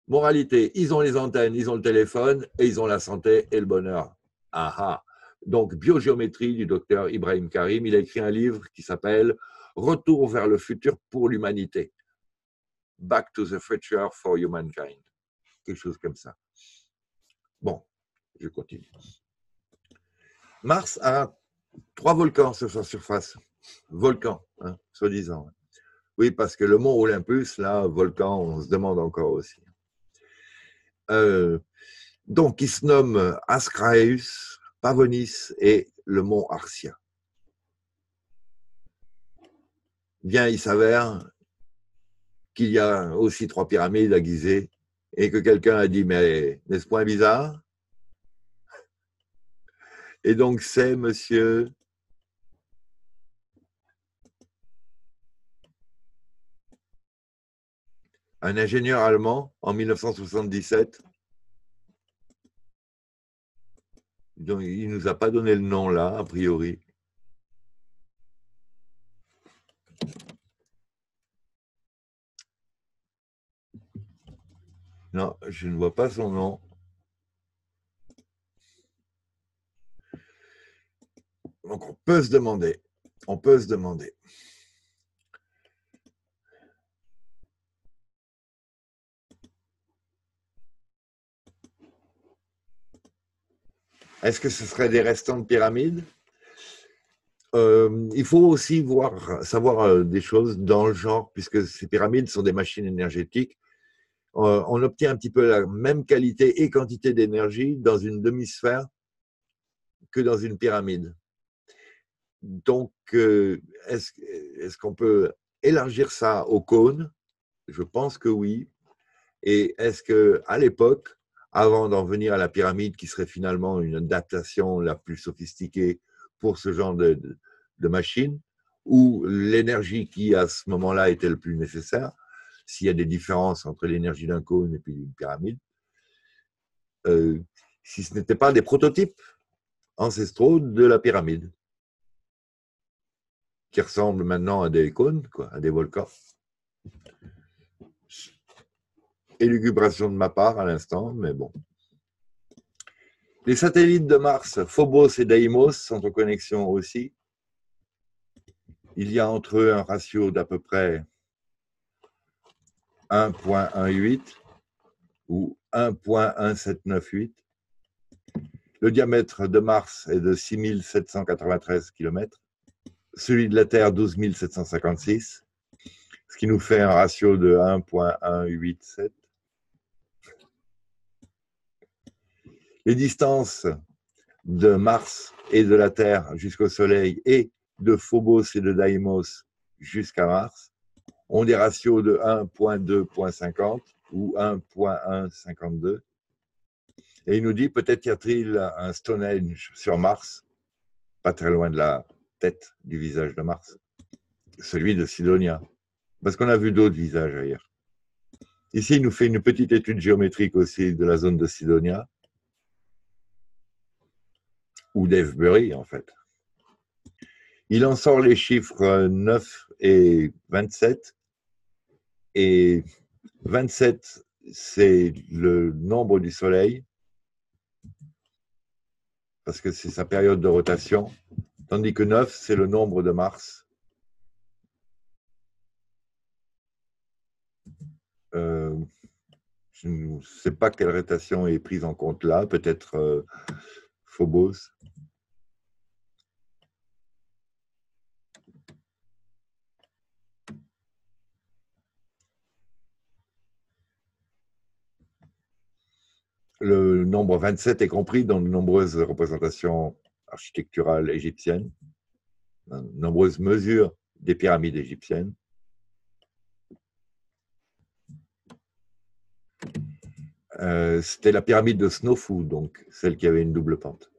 Moralité, ils ont les antennes, ils ont le téléphone et ils ont la santé et le bonheur. Aha. Donc, biogéométrie du docteur Ibrahim Karim, il a écrit un livre qui s'appelle Retour vers le futur pour l'humanité. Back to the future for humankind. Quelque chose comme ça. Bon, je continue. Mars a trois volcans sur sa surface. Volcans, hein, soi-disant. Oui, parce que le mont Olympus, là, volcan, on se demande encore aussi. Euh, donc, il se nomme Ascraeus, Pavonis et le mont Arcia. bien il s'avère qu'il y a aussi trois pyramides à Gizeh et que quelqu'un a dit mais n'est-ce point bizarre? Et donc c'est monsieur? Un ingénieur allemand en 1977. Donc, il ne nous a pas donné le nom là, a priori. Non, je ne vois pas son nom. Donc on peut se demander, on peut se demander. Est-ce que ce serait des restants de pyramides euh, Il faut aussi voir, savoir euh, des choses dans le genre, puisque ces pyramides sont des machines énergétiques euh, on obtient un petit peu la même qualité et quantité d'énergie dans une demi-sphère que dans une pyramide. Donc, est-ce qu'on peut élargir ça au cône? Je pense que oui. Et est-ce que à l'époque, avant d'en venir à la pyramide, qui serait finalement une adaptation la plus sophistiquée pour ce genre de, machine, où l'énergie qui à ce moment-là était le plus nécessaire, s'il y a des différences entre l'énergie d'un cône et puis d'une pyramide, si ce n'était pas des prototypes ancestraux de la pyramide, qui ressemblent maintenant à des cônes, quoi, à des volcans. Élucubration de ma part à l'instant, mais bon. Les satellites de Mars, Phobos et Deimos, sont en connexion aussi. Il y a entre eux un ratio d'à peu près 1.18 ou 1.1798. Le diamètre de Mars est de 6793 km, celui de la Terre 12 756, ce qui nous fait un ratio de 1.187. Les distances de Mars et de la Terre jusqu'au Soleil et de Phobos et de Deimos jusqu'à Mars ont des ratios de 1.2.50 ou 1.152. Et il nous dit peut-être y a-t-il un Stonehenge sur Mars, pas très loin de la tête du visage de Mars, celui de Sidonia, parce qu'on a vu d'autres visages ailleurs. Ici, il nous fait une petite étude géométrique aussi de la zone de Sidonia, ou d'Evebury en fait. Il en sort les chiffres 9 et 27. Et 27, c'est le nombre du Soleil, parce que c'est sa période de rotation, tandis que 9, c'est le nombre de Mars. Euh, je ne sais pas quelle rotation est prise en compte là, peut-être euh, Phobos. Le nombre 27 est compris dans de nombreuses représentations architecturales égyptiennes, de nombreuses mesures des pyramides égyptiennes. Euh, C'était la pyramide de Snowfu, donc celle qui avait une double pente.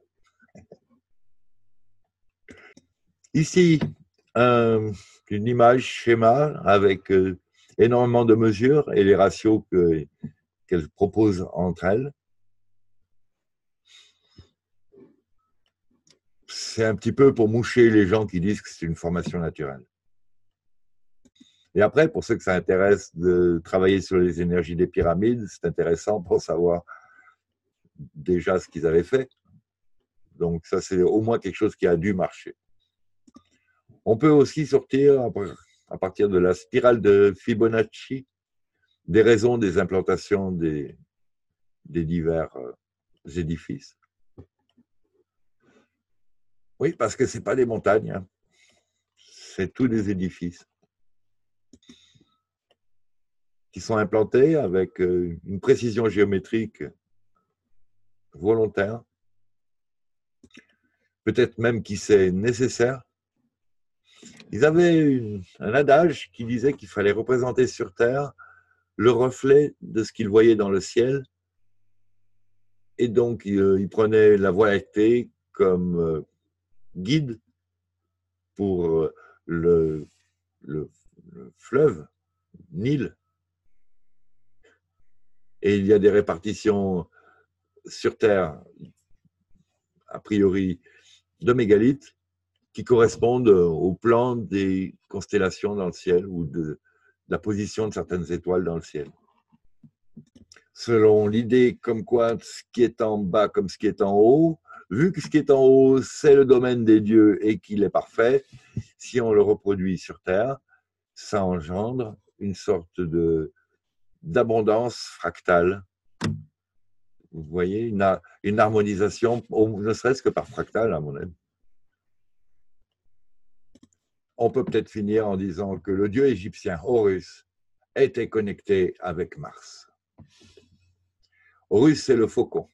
Ici, une image schéma avec euh, énormément de mesures et les ratios qu'elle propose entre elles. C'est un petit peu pour moucher les gens qui disent que c'est une formation naturelle. Et après, pour ceux que ça intéresse de travailler sur les énergies des pyramides, c'est intéressant pour savoir déjà ce qu'ils avaient fait. Donc ça, c'est au moins quelque chose qui a dû marcher. On peut aussi sortir à partir de la spirale de Fibonacci des raisons des implantations des, des divers euh, édifices. Oui, parce que ce n'est pas des montagnes, hein. c'est tous des édifices qui sont implantés avec euh, une précision géométrique volontaire, peut-être même qui c'est nécessaire. Ils avaient un adage qui disait qu'il fallait représenter sur Terre le reflet de ce qu'ils voyaient dans le ciel. Et donc, euh, ils prenaient la voie lactée comme euh, guide pour euh, le, le, fleuve Nil. Et il y a des répartitions sur Terre, a priori, de mégalithes qui correspondent au plan des constellations dans le ciel ou de la position de certaines étoiles dans le ciel. Selon l'idée comme quoi ce qui est en bas comme ce qui est en haut, vu que ce qui est en haut, c'est le domaine des dieux et qu'il est parfait, si on le reproduit sur Terre, ça engendre une sorte d'abondance fractale. Vous voyez, une, une harmonisation, ne serait-ce que par fractale, à mon avis. On peut peut-être finir en disant que le dieu égyptien Horus était connecté avec Mars. Horus, c'est le faucon.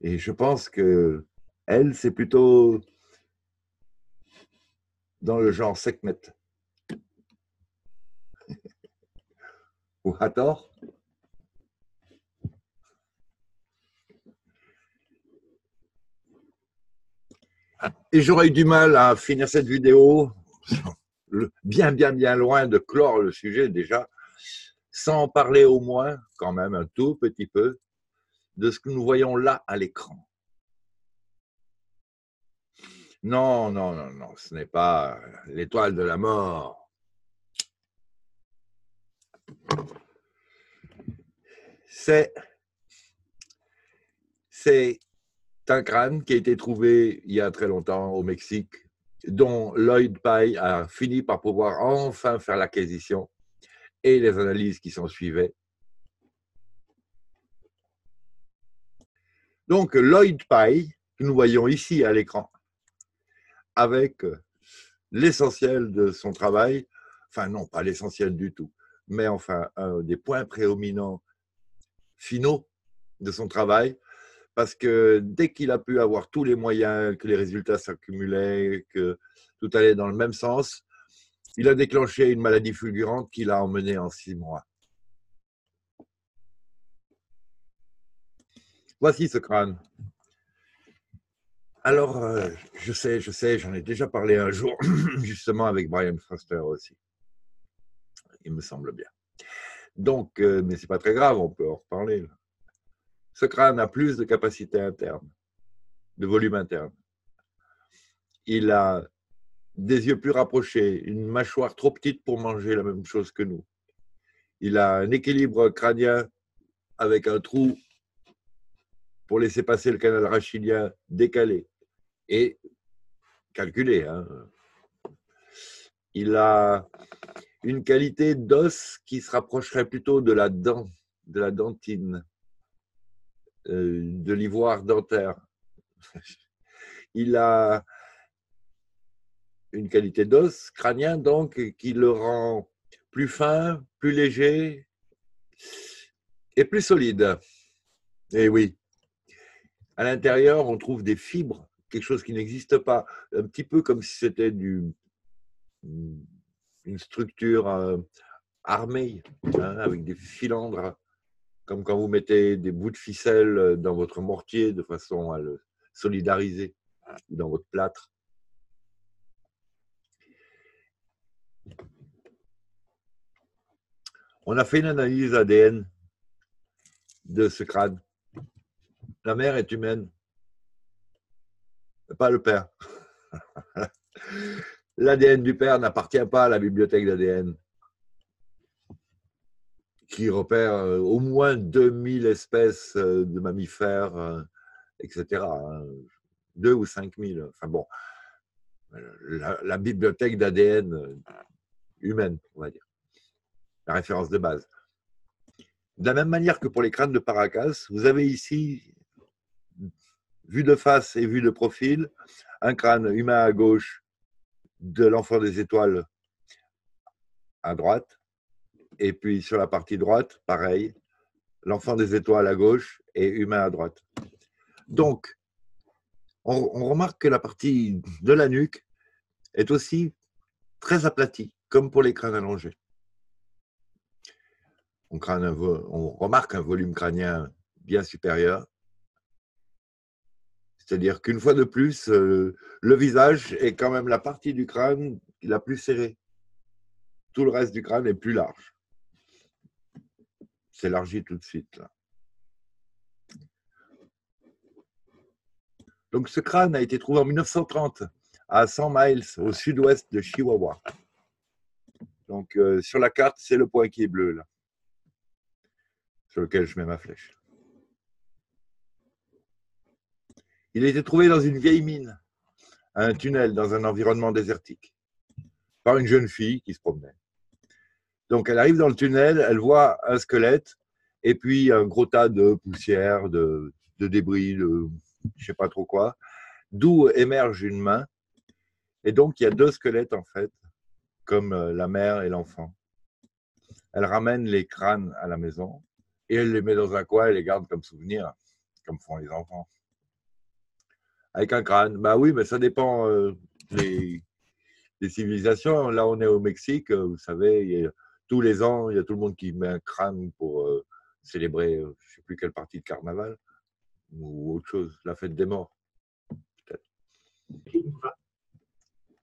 Et je pense que elle, c'est plutôt dans le genre Sekhmet. Ou Hathor. Et j'aurais eu du mal à finir cette vidéo, bien, bien, bien loin de clore le sujet déjà, sans parler au moins, quand même un tout petit peu, de ce que nous voyons là à l'écran. Non, non, non, non, ce n'est pas l'étoile de la mort. C'est, c'est un crâne qui a été trouvé il y a très longtemps au Mexique, dont Lloyd Pye a fini par pouvoir enfin faire l'acquisition et les analyses qui s'en suivaient. Donc, Lloyd Pye, que nous voyons ici à l'écran, avec l'essentiel de son travail, enfin non, pas l'essentiel du tout, mais enfin un des points prédominants finaux de son travail, parce que dès qu'il a pu avoir tous les moyens, que les résultats s'accumulaient, que tout allait dans le même sens, il a déclenché une maladie fulgurante qui l'a emmené en six mois. Voici ce crâne. Alors, euh, je sais, je sais, j'en ai déjà parlé un jour, justement avec Brian Foster aussi. Il me semble bien. Donc, euh, mais c'est pas très grave, on peut en reparler. Ce crâne a plus de capacité interne, de volume interne. Il a des yeux plus rapprochés, une mâchoire trop petite pour manger la même chose que nous. Il a un équilibre crânien avec un trou pour laisser passer le canal rachidien décalé et calculé. Hein. Il a une qualité d'os qui se rapprocherait plutôt de la dent, de la dentine, euh, de l'ivoire dentaire. Il a une qualité d'os crânien donc qui le rend plus fin, plus léger et plus solide. Et oui, à l'intérieur, on trouve des fibres, quelque chose qui n'existe pas, un petit peu comme si c'était du, une structure euh, armée, hein, avec des filandres, comme quand vous mettez des bouts de ficelle dans votre mortier de façon à le solidariser, dans votre plâtre. On a fait une analyse ADN de ce crâne la mère est humaine, pas le père. L'ADN du père n'appartient pas à la bibliothèque d'ADN, qui repère euh, au moins 2000 espèces euh, de mammifères, euh, etc. Hein. Deux ou 5000. Enfin bon, la, la bibliothèque d'ADN humaine, on va dire. La référence de base. De la même manière que pour les crânes de Paracas, vous avez ici vu de face et vu de profil, un crâne humain à gauche de l'enfant des étoiles à droite, et puis sur la partie droite, pareil, l'enfant des étoiles à gauche et humain à droite. Donc, on, remarque que la partie de la nuque est aussi très aplatie, comme pour les crânes allongés. On, on remarque un volume crânien bien supérieur, c'est-à-dire qu'une fois de plus, euh, le visage est quand même la partie du crâne la plus serrée. Tout le reste du crâne est plus large. S'élargit tout de suite. Donc ce crâne a été trouvé en 1930 à 100 miles au sud-ouest de Chihuahua. Donc euh, sur la carte, c'est le point qui est bleu là, sur lequel je mets ma flèche. Il a été trouvé dans une vieille mine, un tunnel dans un environnement désertique, par une jeune fille qui se promenait. Donc elle arrive dans le tunnel, elle voit un squelette et puis un gros tas de poussière, de, débris, de je sais pas trop quoi, d'où émerge une main. Et donc il y a deux squelettes en fait, comme euh, la mère et l'enfant. Elle ramène les crânes à la maison et elle les met dans un coin et les garde comme souvenir, comme font les enfants avec un crâne. Bah oui, mais ça dépend euh, des, civilisations. Là, on est au Mexique, euh, vous savez, tous les ans, il y a tout le monde qui met un crâne pour euh, célébrer, je ne sais plus quelle partie de carnaval ou autre chose, la fête des morts, peut-être.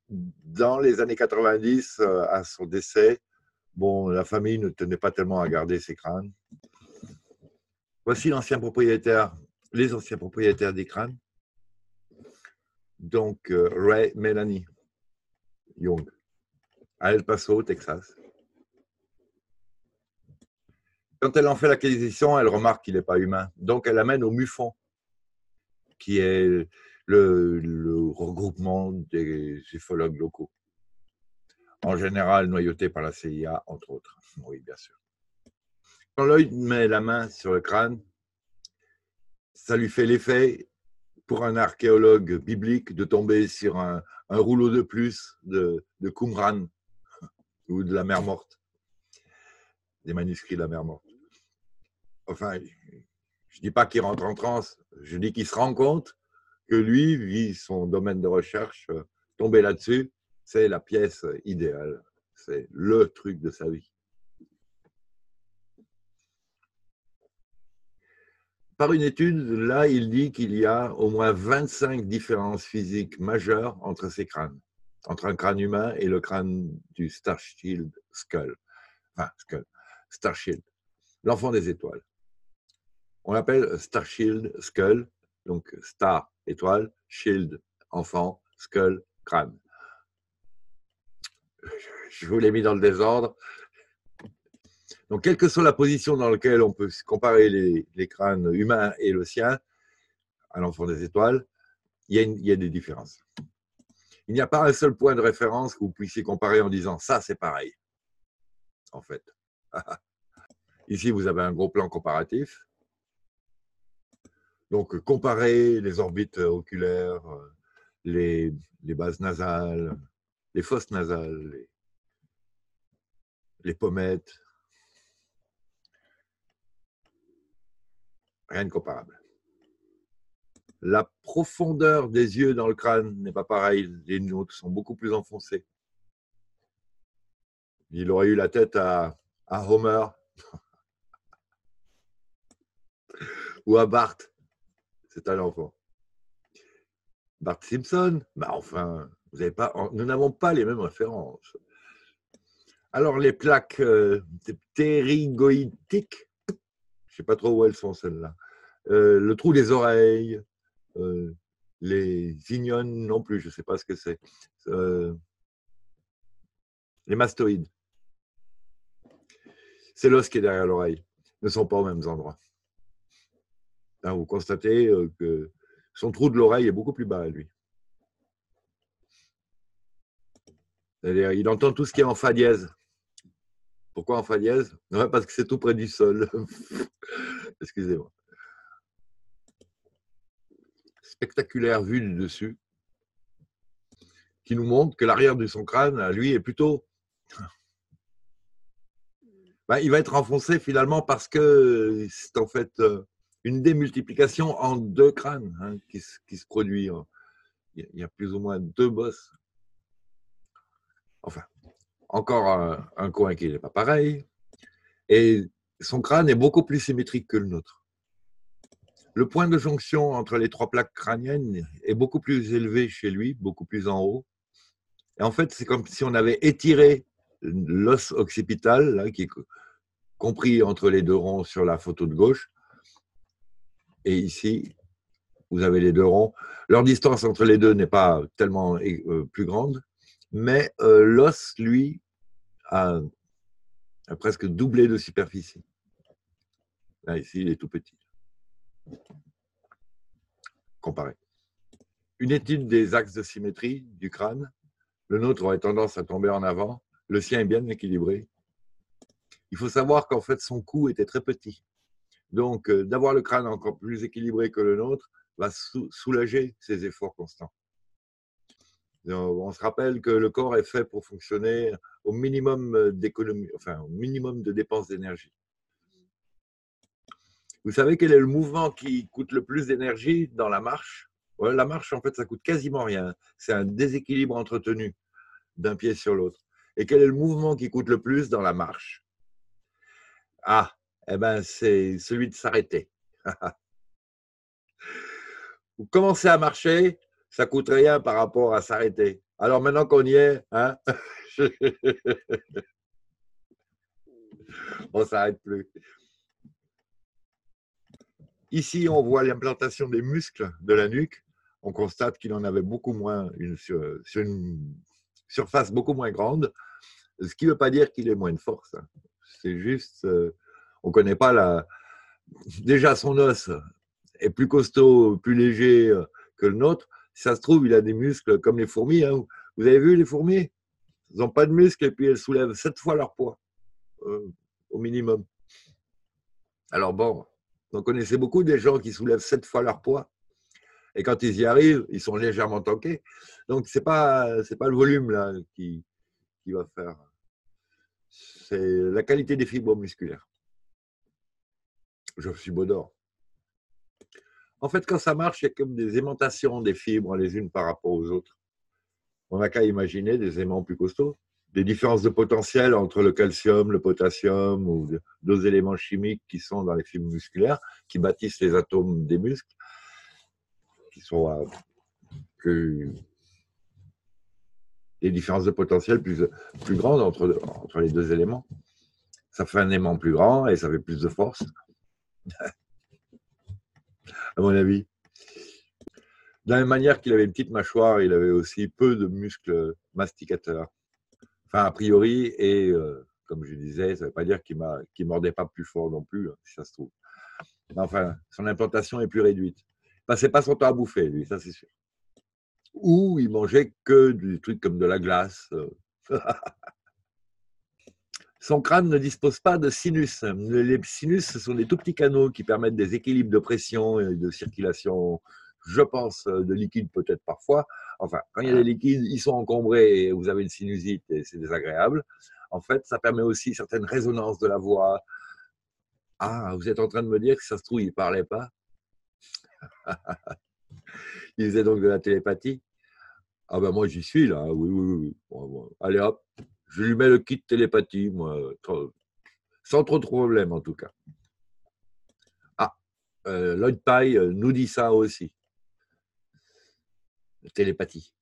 Dans les années 90, à son décès, bon, la famille ne tenait pas tellement à garder ses crânes. Voici l'ancien propriétaire, les anciens propriétaires des crânes donc euh, Ray Melanie Young, à El Paso, Texas. Quand elle en fait l'acquisition, elle remarque qu'il n'est pas humain. Donc elle amène au MUFON, qui est le, regroupement des ufologues locaux. En général noyautés par la CIA, entre autres. Oui, bien sûr. Quand Lloyd met la main sur le crâne, ça lui fait l'effet pour un archéologue biblique de tomber sur un, rouleau de plus de, de Qumran ou de la mer morte, des manuscrits de la mer morte. Enfin, je ne dis pas qu'il rentre en transe, je dis qu'il se rend compte que lui, vit son domaine de recherche, euh, tomber là-dessus, c'est la pièce idéale, c'est le truc de sa vie. Par une étude, là, il dit qu'il y a au moins 25 différences physiques majeures entre ces crânes, entre un crâne humain et le crâne du Starshield Skull. Enfin, Skull, Starshield, l'enfant des étoiles. On l'appelle Starshield Skull, donc Star, étoile, Shield, enfant, Skull, crâne. Je vous l'ai mis dans le désordre. Donc, quelle que soit la position dans laquelle on peut comparer les, crânes humains et le sien, à l'enfant des étoiles, il y, a des différences. Il n'y a pas un seul point de référence que vous puissiez comparer en disant ça, c'est pareil. En fait. Ici, vous avez un gros plan comparatif. Donc, comparer les orbites oculaires, les, bases nasales, les fosses nasales, les pommettes, Rien de comparable. La profondeur des yeux dans le crâne n'est pas pareille. Les nôtres sont beaucoup plus enfoncés. Il aurait eu la tête à, Homer ou à Bart. C'est un enfant. Bart Simpson, bah enfin, nous n'avons pas les mêmes références. Alors les plaques euh, ptérygoïtiques je sais pas trop où elles sont celles-là. Euh, le trou des oreilles, euh, les ignons non plus, je ne sais pas ce que c'est. Euh, les mastoïdes. C'est l'os qui est derrière l'oreille, ne sont pas aux mêmes endroits. Hein, vous constatez que son trou de l'oreille est beaucoup plus bas à lui. C'est-à-dire, il entend tout ce qui est en fa dièse. Pourquoi en fa dièse Parce que c'est tout près du sol. Excusez-moi. Spectaculaire vue du dessus, qui nous montre que l'arrière de son crâne, lui, est plutôt. Ben, il va être enfoncé finalement parce que c'est en fait euh, une démultiplication en deux crânes hein, qui, se produit. Il y a plus ou moins deux bosses. Enfin, encore un, coin qui n'est pas pareil. Et son crâne est beaucoup plus symétrique que le nôtre. Le point de jonction entre les trois plaques crâniennes est beaucoup plus élevé chez lui, beaucoup plus en haut. Et en fait, c'est comme si on avait étiré l'os occipital, là, qui est compris entre les deux ronds sur la photo de gauche. Et ici, vous avez les deux ronds. Leur distance entre les deux n'est pas tellement euh, plus grande, mais euh, l'os, lui, a, presque doublé de superficie. Là, ici, il est tout petit. Comparé. Une étude des axes de symétrie du crâne. Le nôtre aurait tendance à tomber en avant. Le sien est bien équilibré. Il faut savoir qu'en fait, son cou était très petit. Donc, euh, d'avoir le crâne encore plus équilibré que le nôtre va soulager ses efforts constants. On se rappelle que le corps est fait pour fonctionner au minimum d'économie, enfin au minimum de dépenses d'énergie. Vous savez quel est le mouvement qui coûte le plus d'énergie dans la marche? La marche, en fait, ça coûte quasiment rien. C'est un déséquilibre entretenu d'un pied sur l'autre. Et quel est le mouvement qui coûte le plus dans la marche? Ah, eh ben, c'est celui de s'arrêter. Vous commencez à marcher, ça coûte rien par rapport à s'arrêter. Alors maintenant qu'on y est, hein, on ne s'arrête plus. Ici, on voit l'implantation des muscles de la nuque. On constate qu'il en avait beaucoup moins, une, sur, une surface beaucoup moins grande, ce qui ne veut pas dire qu'il ait moins de force. C'est juste, euh, on ne connaît pas la. Déjà, son os est plus costaud, plus léger euh, que le nôtre, ça se trouve, il a des muscles comme les fourmis. Hein. Vous avez vu les fourmis? Elles n'ont pas de muscles et puis elles soulèvent sept fois leur poids, euh, au minimum. Alors bon, vous en connaissez beaucoup des gens qui soulèvent sept fois leur poids. Et quand ils y arrivent, ils sont légèrement tankés. Donc, ce n'est pas, pas le volume là, qui, qui va faire. C'est la qualité des fibres musculaires. Je suis beau d'or. En fait, quand ça marche, a comme des aimantations des fibres les unes par rapport aux autres. On n'a qu'à imaginer des aimants plus costauds, des différences de potentiel entre le calcium, le potassium ou d'autres éléments chimiques qui sont dans les fibres musculaires, qui bâtissent les atomes des muscles, qui sont euh, que des différences de potentiel plus, grandes entre les deux éléments. Ça fait un aimant plus grand et ça fait plus de force. à mon avis. De la même manière qu'il avait une petite mâchoire, il avait aussi peu de muscles masticateurs. Enfin, a priori, et euh, comme je disais, ça ne veut pas dire qu'il ne mordait pas plus fort non plus, hein, si ça se trouve. enfin, son implantation est plus réduite. Il passait pas son temps à bouffer, lui, ça c'est sûr. Ou il mangeait que du truc comme de la glace. Euh. Son crâne ne dispose pas de sinus. Les sinus, ce sont des tout petits canaux qui permettent des équilibres de pression et de circulation, je pense, de liquide peut-être parfois. Enfin, quand il y a des liquides, ils sont encombrés et vous avez une sinusite et c'est désagréable. En fait, ça permet aussi certaines résonances de la voix. Ah, vous êtes en train de me dire que ça se trouve, il ne parlait pas? Il faisait donc de la télépathie? Ah ben moi, j'y suis là, oui, oui, oui. Allez hop, je lui mets le kit télépathie, moi, sans trop de problème en tout cas. Ah, euh, Lloyd Pye euh, nous dit ça aussi. Télépathie.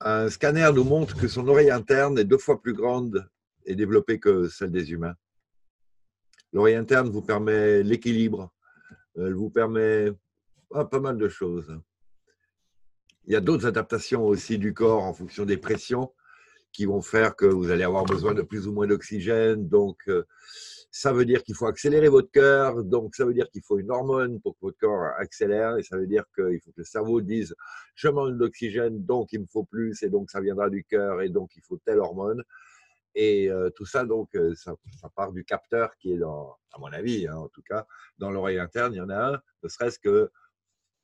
Un scanner nous montre que son oreille interne est deux fois plus grande et développée que celle des humains. L'oreille interne vous permet l'équilibre, elle vous permet ah, pas mal de choses. Il y a d'autres adaptations aussi du corps en fonction des pressions qui vont faire que vous allez avoir besoin de plus ou moins d'oxygène. Donc, euh, ça veut dire qu'il faut accélérer votre cœur. Donc, ça veut dire qu'il faut une hormone pour que votre corps accélère. Et ça veut dire qu'il faut que le cerveau dise Je manque d'oxygène, donc il me faut plus. Et donc, ça viendra du cœur. Et donc, il faut telle hormone. Et euh, tout ça, donc, euh, ça, part du capteur qui est dans, à mon avis, hein, en tout cas, dans l'oreille interne. Il y en a un, ne serait-ce que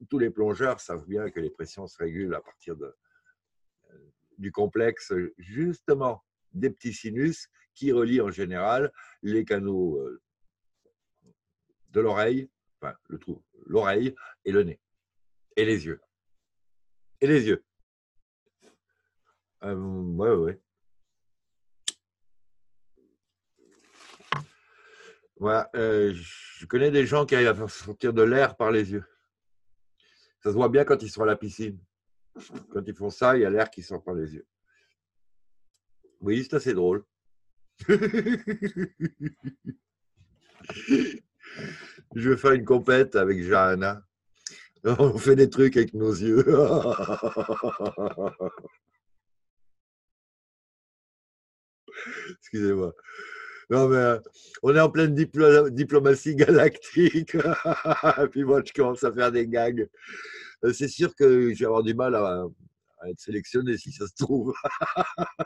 tous les plongeurs savent bien que les pressions se régulent à partir de, du complexe, justement, des petits sinus qui relient en général les canaux euh, de l'oreille, enfin, le trou, l'oreille et le nez, et les yeux. Et les yeux. Euh, ouais, ouais. Voilà, euh, je connais des gens qui arrivent à faire sortir de l'air par les yeux. Ça se voit bien quand ils sont à la piscine. Quand ils font ça, il y a l'air qui sort par les yeux. Oui, c'est assez drôle. Je vais faire une compète avec Johanna. On fait des trucs avec nos yeux. Excusez-moi. Non, mais euh, on est en pleine diplomatie galactique. Puis moi, je commence à faire des gags. Euh, c'est sûr que je vais avoir du mal à, être sélectionné si ça se trouve.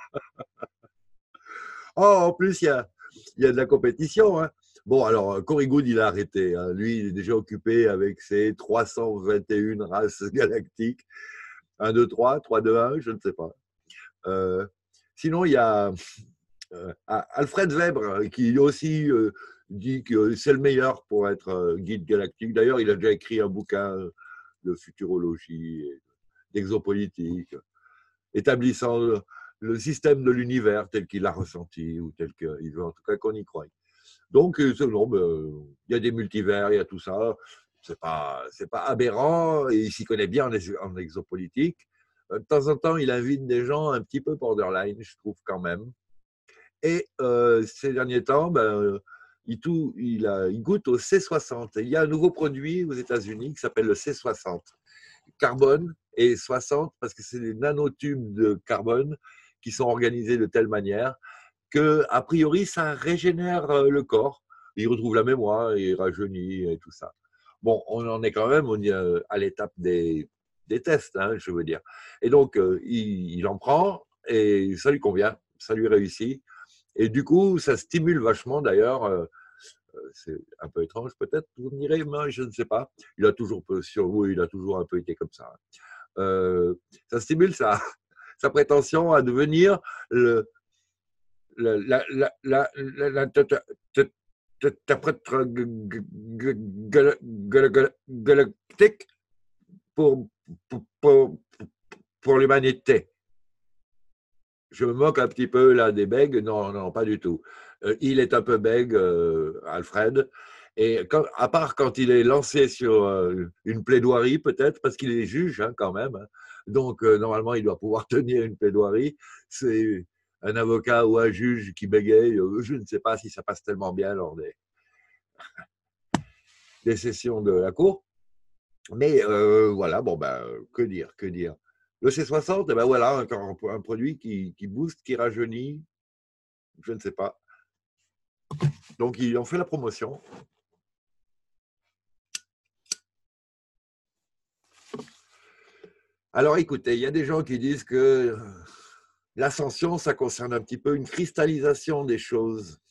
oh, en plus, il y a, y a de la compétition. Hein. Bon, alors, Cory Good, il a arrêté. Hein. Lui, il est déjà occupé avec ses 321 races galactiques. 1, 2, 3, 3, 2, 1, je ne sais pas. Euh, sinon, il y a euh, Alfred Weber qui aussi dit que c'est le meilleur pour être guide galactique. D'ailleurs, il a déjà écrit un bouquin de futurologie, d'exopolitique, établissant le, système de l'univers tel qu'il l'a ressenti ou tel qu'il veut en tout cas qu'on y croit. Donc, euh, ben, il y a des multivers, il y a tout ça. C'est pas, pas aberrant. Il s'y connaît bien en, exopolitique. Euh, de temps en temps, il invite des gens un petit peu borderline, je trouve quand même. Et euh, ces derniers temps, ben, il, a, il, goûte au C60. Il y a un nouveau produit aux États-Unis qui s'appelle le C60. Carbone et 60 parce que c'est des nanotubes de carbone qui sont organisés de telle manière que, a priori, ça régénère euh, le corps. Il retrouve la mémoire, il rajeunit et tout ça. Bon, on en est quand même on est à l'étape des, tests, hein, je veux dire. Et donc, euh, il en prend et ça lui convient, ça lui réussit. Et du coup, ça stimule vachement d'ailleurs euh, c'est un peu étrange peut-être, vous me direz, mais je ne sais pas. Il a toujours, sur vous, il a toujours un peu été comme ça. ça stimule sa, sa prétention à devenir le, l'interprète galactique pour, pour l'humanité. Je me moque un petit peu là des bègues. Non, non, pas du tout. Euh, il est un peu bègue, euh, Alfred. Et à part quand il est lancé sur euh, une plaidoirie, peut-être, parce qu'il est juge hein, quand même. Hein. Donc, normalement, il doit pouvoir tenir une plaidoirie. C'est un avocat ou un juge qui bégaye. Je ne sais pas si ça passe tellement bien lors des, des sessions de la cour. Mais voilà, bon, ben, que dire, que dire. Le C60, eh ben voilà, encore un, produit qui, qui booste, qui rajeunit. Je ne sais pas. Donc, ils ont fait la promotion. Alors, écoutez, il y a des gens qui disent que euh, l'ascension, ça concerne un petit peu une cristallisation des choses.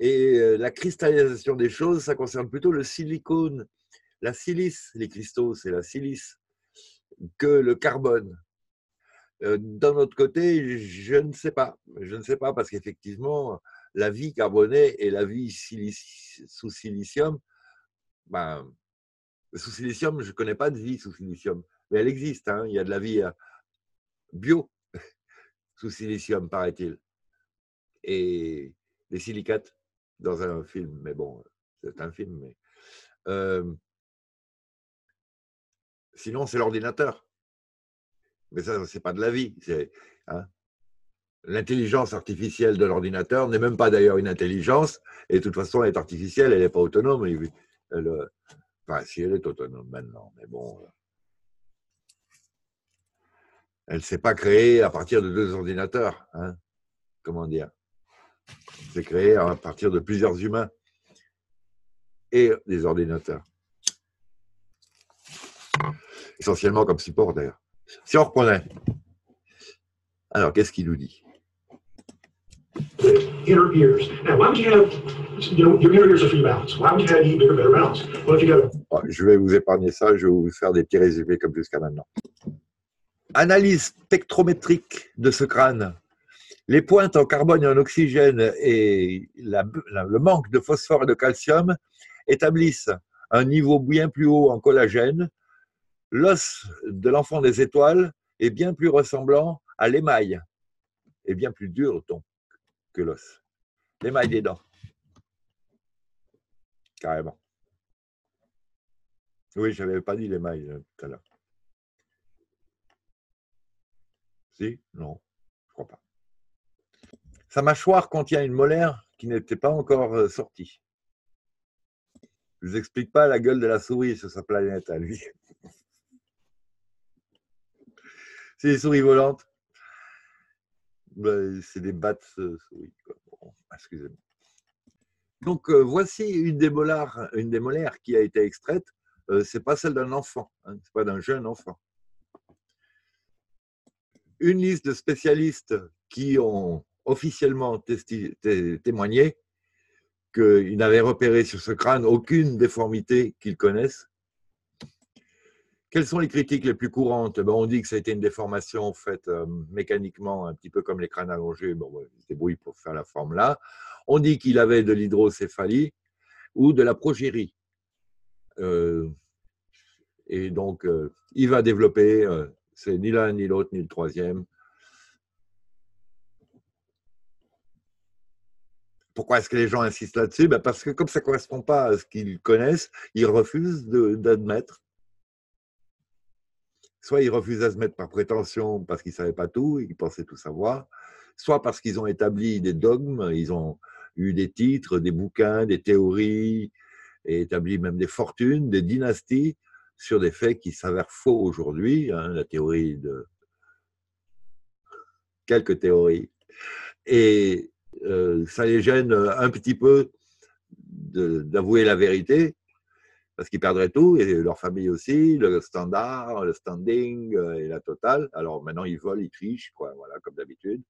Et euh, la cristallisation des choses, ça concerne plutôt le silicone, la silice, les cristaux, c'est la silice, que le carbone. Euh, d'un autre côté, je ne sais pas. Je ne sais pas parce qu'effectivement, la vie carbonée et la vie sous silicium, ben, sous silicium, je ne connais pas de vie sous silicium, mais elle existe. Hein. Il y a de la vie euh, bio sous silicium, paraît-il. Et les silicates dans un film, mais bon, c'est un film. Euh, sinon, c'est l'ordinateur. Mais ça, c'est pas de la vie. Hein, l'intelligence artificielle de l'ordinateur n'est même pas d'ailleurs une intelligence, et de toute façon, elle est artificielle, elle n'est pas autonome. Enfin, si elle est autonome maintenant, mais bon. Euh, elle ne s'est pas créée à partir de deux ordinateurs. Hein, comment dire? C'est créé à partir de plusieurs humains et des ordinateurs. Essentiellement comme support d'ailleurs. Si on reprenait, alors qu'est-ce qu'il nous dit? Inner ears. Now, why would you have, you know, your inner ears are for balance. Why would you have you bigger, better balance? Well, if you got a... Je vais vous épargner ça, je vais vous faire des petits résumés comme jusqu'à maintenant. Analyse spectrométrique de ce crâne. Les pointes en carbone et en oxygène et la, la, le manque de phosphore et de calcium établissent un niveau bien plus haut en collagène. L'os de l'enfant des étoiles est bien plus ressemblant à l'émail et bien plus dur donc que l'os. L'émail des dents. Carrément. Oui, je n'avais pas dit l'émail euh, tout à l'heure. Si? Non, je crois pas. Sa mâchoire contient une molaire qui n'était pas encore euh, sortie. Je ne vous explique pas la gueule de la souris sur sa planète à lui. C'est des souris volantes. Ben, c'est des battes souris. Excusez-moi. Donc, euh, voici une des, molaires, qui a été extraite. Euh, ce n'est pas celle d'un enfant, hein, ce n'est pas d'un jeune enfant. Une liste de spécialistes qui ont officiellement témoigné qu'ils n'avaient repéré sur ce crâne aucune déformité qu'ils connaissent. Quelles sont les critiques les plus courantes? Ben, On dit que ça a été une déformation faite euh, mécaniquement, un petit peu comme les crânes allongés. Bon, ils se débrouillent pour faire la forme là. On dit qu'il avait de l'hydrocéphalie ou de la progérie. Euh, et donc, euh, il va développer, c'est ni l'un, ni l'autre, ni le troisième. Pourquoi est-ce que les gens insistent là-dessus? Ben Parce que comme ça ne correspond pas à ce qu'ils connaissent, ils refusent d'admettre soit ils refusent à se mettre par prétention parce qu'ils ne savaient pas tout qu'ils pensaient tout savoir, soit parce qu'ils ont établi des dogmes, ils ont eu des titres, des bouquins, des théories, et établi même des fortunes, des dynasties sur des faits qui s'avèrent faux aujourd'hui, hein, la théorie de quelques théories. Et euh, ça les gêne un petit peu d'avouer la vérité, parce qu'ils perdraient tout, et leur famille aussi, le standard, le standing euh, et la totale. Alors maintenant, ils volent, ils trichent, quoi, voilà, comme d'habitude.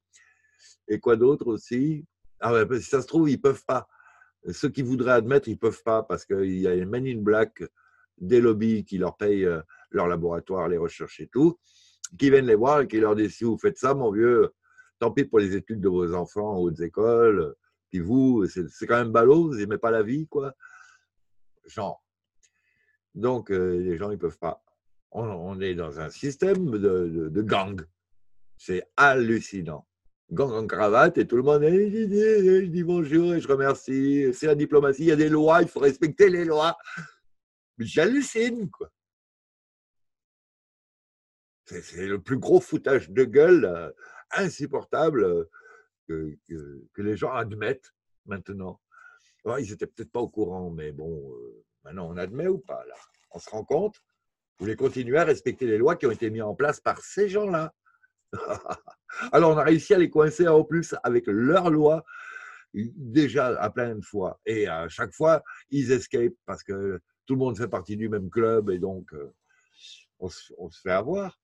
Et quoi d'autre aussi? Ah Si ça se trouve, ils ne peuvent pas ceux qui voudraient admettre, ils ne peuvent pas parce qu'il y a les men in black des lobbies qui leur payent euh, leur laboratoire, les recherches et tout, qui viennent les voir et qui leur disent si vous faites ça, mon vieux, tant pis pour les études de vos enfants aux hautes écoles. Puis vous, c'est quand même ballot, vous n'aimez pas la vie, quoi. Genre. Donc, euh, les gens, ils ne peuvent pas. On, est dans un système de, gang. C'est hallucinant gang en cravate et tout le monde je dis bonjour et je remercie. C'est la diplomatie, il y a des lois, il faut respecter les lois. J'hallucine, quoi. C'est le plus gros foutage de gueule euh, insupportable euh, que, les gens admettent maintenant. ils n'étaient peut-être pas au courant, mais bon, maintenant on admet ou pas, là? On se rend compte? Vous voulez continuer à respecter les lois qui ont été mises en place par ces gens-là? Alors, on a réussi à les coincer en plus avec leur loi déjà à plein de fois. Et à chaque fois, ils escapent parce que tout le monde fait partie du même club et donc euh, on, se, fait avoir.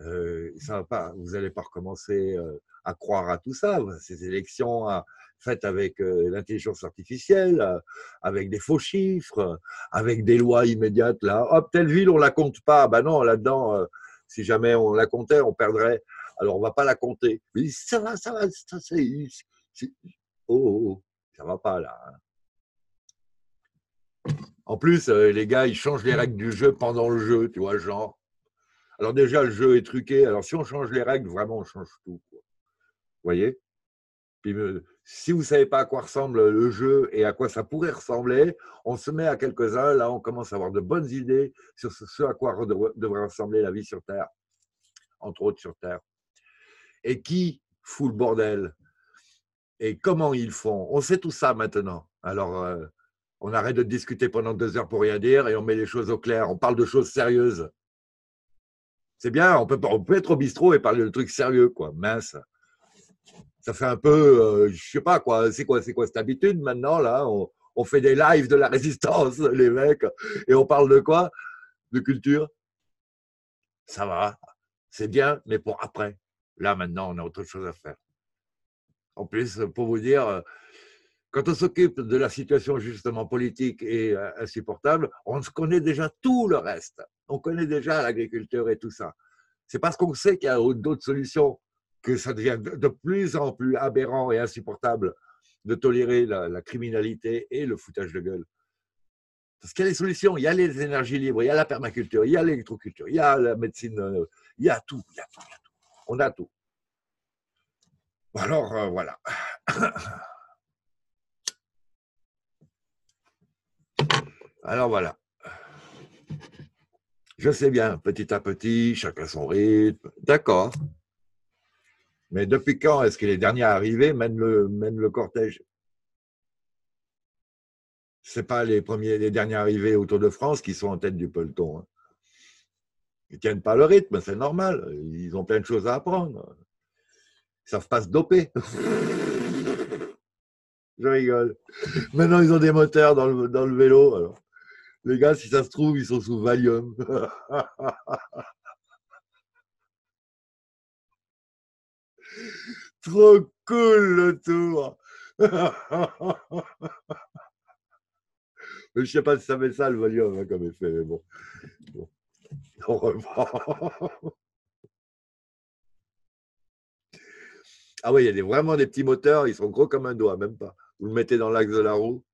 Euh, ça va pas, vous n'allez pas recommencer euh, à croire à tout ça. Ces élections faites avec l'intelligence artificielle, avec des faux chiffres, avec des lois immédiates. Là, hop, telle ville, on la compte pas. Ben non, là-dedans, si jamais on la comptait, on perdrait alors on va pas la compter. Mais ça va, ça va, ça, c'est, oh, oh, oh, ça va pas là. Hein. En plus, euh, les gars, ils changent les règles du jeu pendant le jeu, tu vois, genre. Alors déjà, le jeu est truqué. Alors si on change les règles, vraiment, on change tout. Voyez? Puis, si vous ne savez pas à quoi ressemble le jeu et à quoi ça pourrait ressembler, on se met à quelques-uns. Là, on commence à avoir de bonnes idées sur ce à quoi devrait ressembler la vie sur Terre, entre autres sur Terre et qui fout le bordel? Et comment ils font? On sait tout ça maintenant. Alors, on arrête de discuter pendant deux heures pour rien dire et on met les choses au clair. On parle de choses sérieuses. C'est bien, on peut, on peut être au bistrot et parler de trucs sérieux, quoi. Mince. Ça fait un peu, euh, je sais pas quoi, c'est quoi, c'est quoi cette habitude maintenant là? On, fait des lives de la résistance, les mecs, et on parle de quoi? De culture. Ça va, c'est bien, mais pour après. Là, maintenant, on a autre chose à faire. En plus, pour vous dire, euh, quand on s'occupe de la situation justement politique et euh, insupportable, on connaît déjà tout le reste. On connaît déjà l'agriculture et tout ça. C'est parce qu'on sait qu'il y a d'autres solutions que ça devient de plus en plus aberrant et insupportable de tolérer la, criminalité et le foutage de gueule. Parce qu'il y a des solutions, il y a les énergies libres, il y a la permaculture, il y a l'électroculture, il y a la médecine, il y a tout, il y a tout, il y a tout on a tout. Alors, euh, voilà. Alors voilà. Je sais bien, petit à petit, chacun son rythme. D'accord. Mais depuis quand est-ce que les derniers arrivés mènent le, cortège? Ce pas les premiers, les derniers arrivés au Tour de France qui sont en tête du peloton. Hein. Ils ne tiennent pas le rythme, c'est normal. Ils ont plein de choses à apprendre. Ils ne savent pas se doper. Je rigole. Maintenant, ils ont des moteurs dans le, vélo. Les gars, si ça se trouve, ils sont sous Valium. Trop cool le tour. Je sais pas si ça fait ça le Valium hein, comme effet, mais bon. Ah oui, il y a vraiment des petits moteurs, ils sont gros comme un doigt, même pas. Vous le mettez dans l'axe de la roue.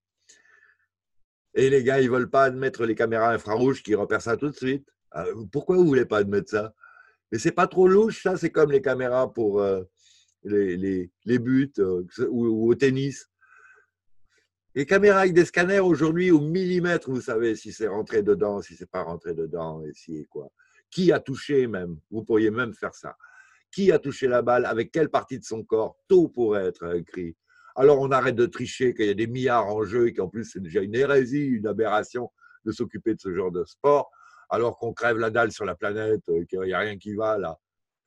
Et les gars, ils ne veulent pas admettre les caméras infrarouges qui repèrent ça tout de suite. Ah, pourquoi vous ne voulez pas admettre ça? Mais c'est pas trop louche, ça, c'est comme les caméras pour euh, les, les, buts euh, ou, au tennis. Les caméras avec des scanners aujourd'hui au millimètre, vous savez si c'est rentré dedans, si c'est pas rentré dedans, et si et quoi. Qui a touché même Vous pourriez même faire ça. Qui a touché la balle Avec quelle partie de son corps Tout pourrait être écrit. Alors on arrête de tricher qu'il y a des milliards en jeu et qu'en plus c'est déjà une hérésie, une aberration de s'occuper de ce genre de sport, alors qu'on crève la dalle sur la planète, euh, qu'il n'y a rien qui va là.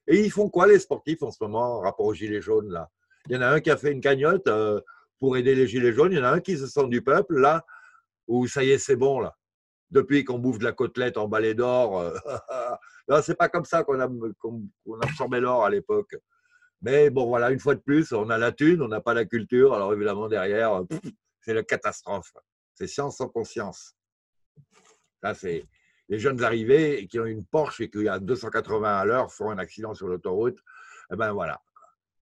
Et ils font quoi les sportifs en ce moment, rapport aux gilets jaunes là? Il y en a un qui a fait une cagnotte. Euh, pour aider les Gilets jaunes. Il y en a un qui se sent du peuple, là, où ça y est, c'est bon, là. Depuis qu'on bouffe de la côtelette en balai d'or, euh, c'est pas comme ça qu'on absorbait l'or à l'époque. Mais bon, voilà, une fois de plus, on a la thune, on n'a pas la culture. Alors évidemment, derrière, c'est la catastrophe. C'est science sans conscience. Là, c'est les jeunes arrivés qui ont une Porsche et qui à 280 à l'heure font un accident sur l'autoroute. Eh ben voilà,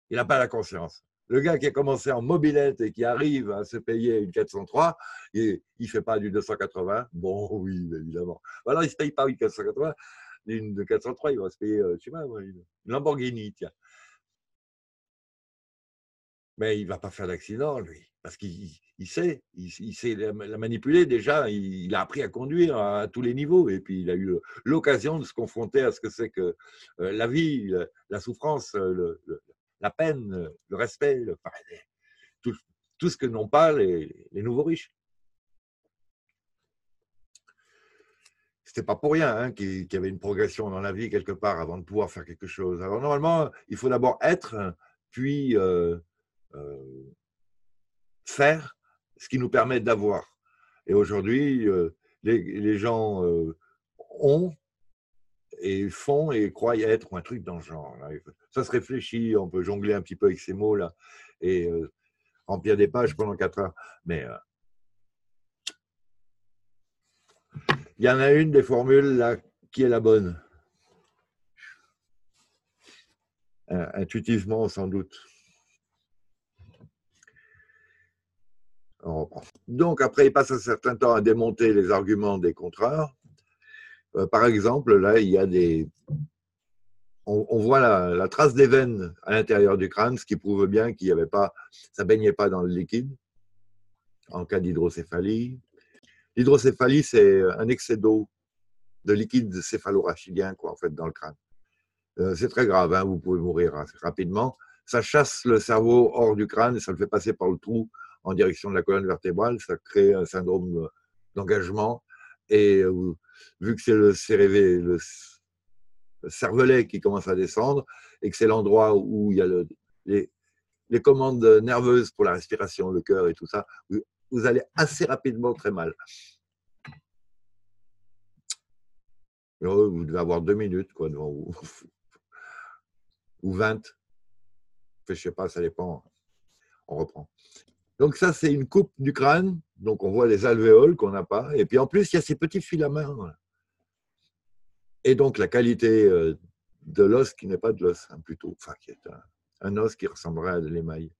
il n'a pas la conscience. Le gars qui a commencé en mobilette et qui arrive à se payer une 403, il ne fait pas du 280. Bon, oui, évidemment. Alors, il ne se paye pas une 480, une de 403, il va se payer, euh, je sais pas, une Lamborghini, tiens. Mais il ne va pas faire d'accident, lui, parce qu'il sait, il, sait la, manipuler déjà, il, a appris à conduire à, tous les niveaux, et puis il a eu l'occasion de se confronter à ce que c'est que euh, la vie, la souffrance, le, la peine, le respect, tout, ce que n'ont pas les, nouveaux riches. C'était pas pour rien hein, qu'il y avait une progression dans la vie quelque part avant de pouvoir faire quelque chose. Alors normalement, il faut d'abord être, puis euh, euh, faire ce qui nous permet d'avoir. Et aujourd'hui, euh, les, gens ont et font et croient être un truc dans le genre. Ça se réfléchit, on peut jongler un petit peu avec ces mots-là et euh, remplir des pages pendant quatre heures. Mais euh, il y en a une des formules là qui est la bonne. Euh, intuitivement, sans doute. Donc, après, il passe un certain temps à démonter les arguments des contraires. Euh, par exemple, là, il y a des. On, voit la, trace des veines à l'intérieur du crâne, ce qui prouve bien qu'il n'y avait pas, ça baignait pas dans le liquide en cas d'hydrocéphalie. L'hydrocéphalie, c'est un excès d'eau, de liquide céphalorachidien, quoi, en fait, dans le crâne. Euh, c'est très grave, hein, vous pouvez mourir assez rapidement. Ça chasse le cerveau hors du crâne et ça le fait passer par le trou en direction de la colonne vertébrale. Ça crée un syndrome d'engagement et euh, vu que c'est le, le, cervelet qui commence à descendre et que c'est l'endroit où il y a les, commandes nerveuses pour la respiration, le cœur et tout ça, vous, allez assez rapidement très mal. Vous devez avoir deux minutes quoi. Ou 20. Je ne sais pas, ça dépend. On reprend. Donc ça, c'est une coupe du crâne. Donc on voit les alvéoles qu'on n'a pas. Et puis en plus, il y a ces petits filaments et donc la qualité euh, de l'os qui n'est pas de l'os, hein, plutôt, enfin qui est un, os qui ressemblerait à de l'émail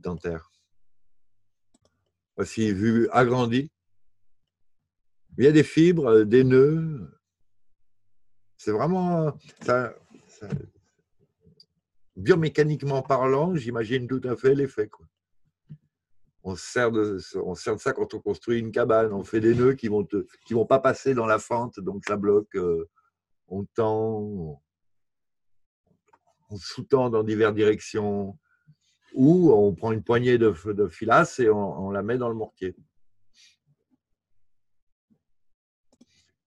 dentaire. Voici vu agrandi. Il y a des fibres, euh, des nœuds. C'est vraiment ça, biomécaniquement parlant, j'imagine tout à fait l'effet. On sert, de, on ça quand on construit une cabane. On fait des nœuds qui vont qui vont pas passer dans la fente, donc ça bloque. Euh, on tend, on sous-tend dans diverses directions, ou on prend une poignée de, filasse et on, la met dans le mortier.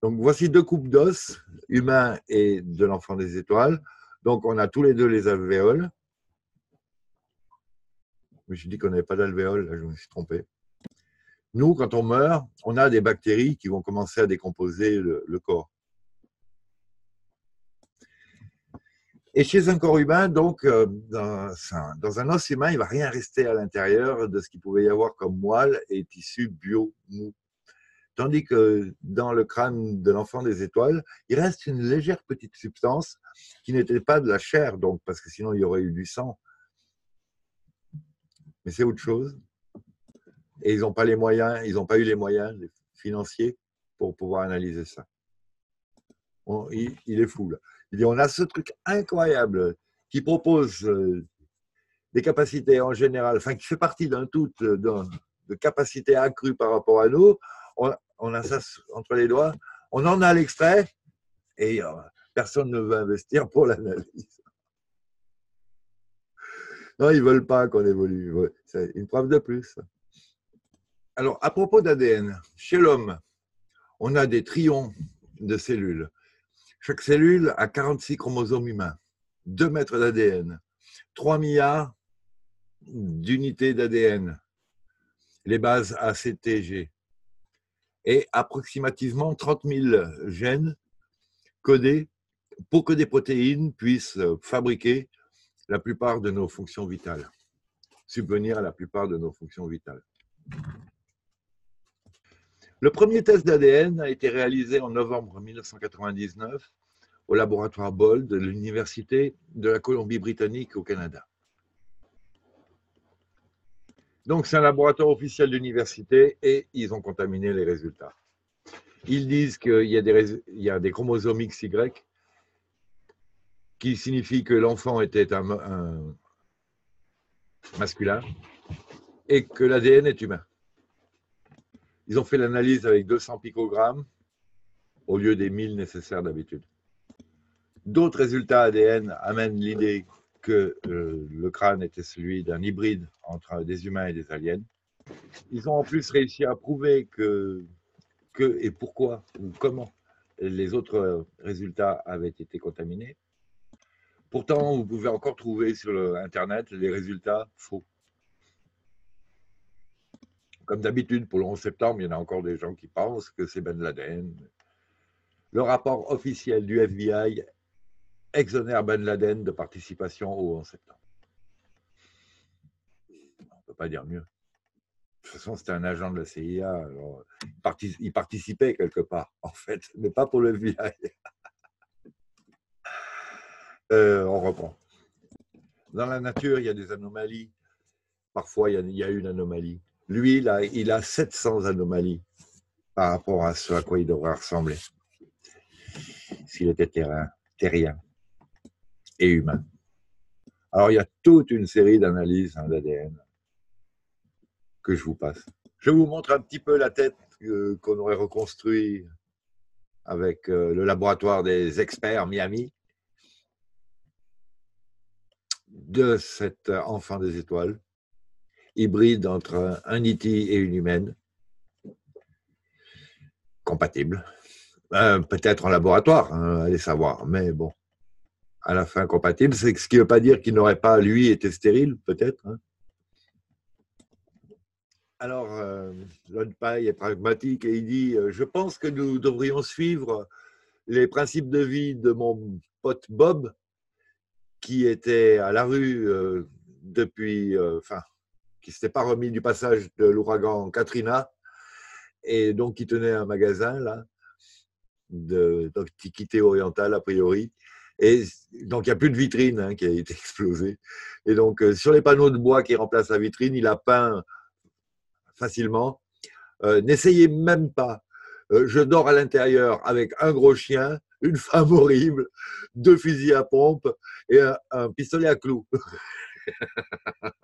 Donc voici deux coupes d'os, humains et de l'enfant des étoiles. Donc on a tous les deux les alvéoles. Me suis dit qu'on n'avait pas d'alvéole, je me suis trompé. Nous, quand on meurt, on a des bactéries qui vont commencer à décomposer le, corps. Et chez un corps humain, donc, euh, dans un, dans un, os humain, il ne va rien rester à l'intérieur de ce qu'il pouvait y avoir comme moelle et tissu bio mou. Tandis que dans le crâne de l'enfant des étoiles, il reste une légère petite substance qui n'était pas de la chair, donc, parce que sinon il y aurait eu du sang mais c'est autre chose. Et ils n'ont pas les moyens, ils n'ont pas eu les moyens financiers pour pouvoir analyser ça. il, est fou là. Il dit on a ce truc incroyable qui propose euh, des capacités en général, enfin qui fait partie d'un tout euh, de, capacités accrues par rapport à nous. On, a ça entre les doigts. On en a l'extrait et euh, personne ne veut investir pour l'analyse. Non, ils ne veulent pas qu'on évolue. C'est une preuve de plus. Alors, à propos d'ADN, chez l'homme, on a des trillions de cellules. Chaque cellule a 46 chromosomes humains, 2 mètres d'ADN, 3 milliards d'unités d'ADN, les bases ACTG, et approximativement 30 000 gènes codés pour que des protéines puissent fabriquer la plupart de nos fonctions vitales. subvenir à la plupart de nos fonctions vitales. Le premier test d'ADN a été réalisé en novembre 1999 au laboratoire Bold de l'Université de la Colombie-Britannique au Canada. Donc, c'est un laboratoire officiel d'université et ils ont contaminé les résultats. Ils disent qu'il y, a des, y a des chromosomes XY qui signifient que l'enfant était un, un masculin et que l'ADN est humain. Ils ont fait l'analyse avec 200 picogrammes au lieu des 1000 nécessaires d'habitude. D'autres résultats ADN amènent l'idée que euh, le crâne était celui d'un hybride entre des humains et des aliens. Ils ont en plus réussi à prouver que, que et pourquoi ou comment les autres résultats avaient été contaminés. Pourtant, vous pouvez encore trouver sur Internet les résultats faux. Comme d'habitude, pour le 11 septembre, il y en a encore des gens qui pensent que c'est Ben Laden. Le rapport officiel du FBI exonère Ben Laden de participation au 11 septembre. On ne peut pas dire mieux. De toute façon, c'était un agent de la CIA. il participait quelque part, en fait, mais pas pour le FBI. Euh, on reprend. Dans la nature, il y a des anomalies. Parfois, il y a, une anomalie. Lui, il a, il a 700 anomalies par rapport à ce à quoi il devrait ressembler s'il était terrien et humain. Alors, il y a toute une série d'analyses d'ADN que je vous passe. Je vous montre un petit peu la tête euh, qu'on aurait reconstruit avec euh, le laboratoire des experts Miami de cet enfant des étoiles, hybride entre un IT et une humaine, compatible. Euh, peut-être en laboratoire, hein, allez savoir, mais bon à la fin compatible. C'est ce qui ne veut pas dire qu'il n'aurait pas, lui, été stérile, peut-être. Hein. Alors, euh, est pragmatique et il dit euh, Je pense que nous devrions suivre les principes de vie de mon pote Bob, qui était à la rue euh, depuis, euh, enfin, qui s'était pas remis du passage de l'ouragan Katrina, et donc qui tenait un magasin, là, d'antiquité orientale, a priori. Et donc, il n'y a plus de vitrine hein, qui a été explosée. Et donc, euh, sur les panneaux de bois qui remplacent la vitrine, il a peint facilement. N'essayez même pas. Je dors à l'intérieur avec un gros chien, une femme horrible, deux fusils à pompe et un, pistolet à clous.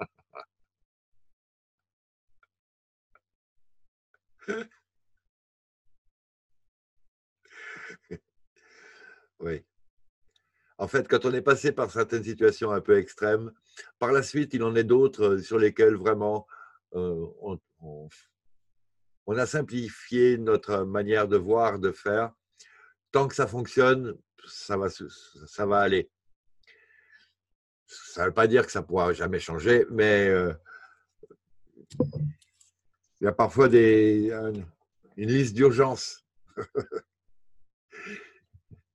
oui. En fait, quand on est passé par certaines situations un peu extrêmes, par la suite, il en est d'autres sur lesquelles vraiment euh, on, a simplifié notre manière de voir, de faire. Tant que ça fonctionne, ça va, ça va aller. Ça ne veut pas dire que ça ne pourra jamais changer, mais euh, il y a parfois des, une liste d'urgence.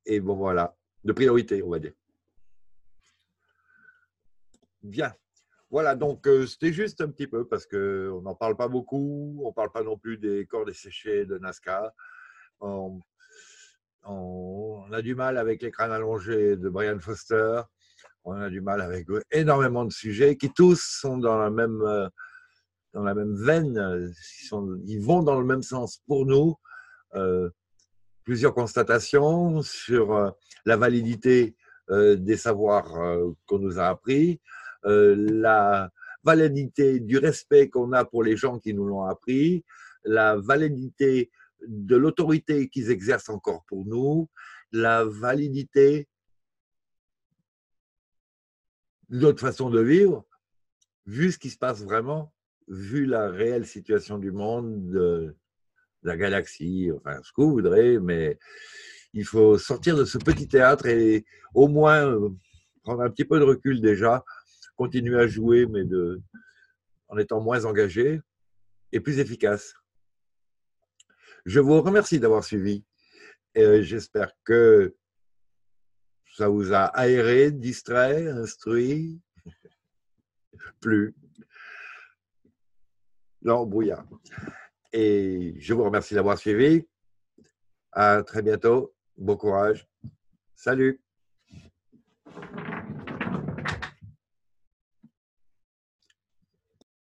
Et bon, voilà de priorité, on va dire. Bien. Voilà, donc euh, c'était juste un petit peu parce qu'on n'en parle pas beaucoup, on ne parle pas non plus des corps desséchés de Nazca. On, a du mal avec les crânes allongés de Brian Foster. On a du mal avec énormément de sujets qui tous sont dans la même, euh, dans la même veine. Ils, vont dans le même sens pour nous. Euh, plusieurs constatations sur euh, la validité des savoirs qu'on nous a appris, la validité du respect qu'on a pour les gens qui nous l'ont appris, la validité de l'autorité qu'ils exercent encore pour nous, la validité de notre façon de vivre, vu ce qui se passe vraiment, vu la réelle situation du monde, la galaxie, enfin ce que vous voudrez, mais il faut sortir de ce petit théâtre et au moins euh, prendre un petit peu de recul déjà, continuer à jouer, mais de, en étant moins engagé et plus efficace. Je vous remercie d'avoir suivi et j'espère que ça vous a aéré, distrait, instruit, plus. leur brouillard. Et je vous remercie d'avoir suivi. À très bientôt. Bon courage. Salut.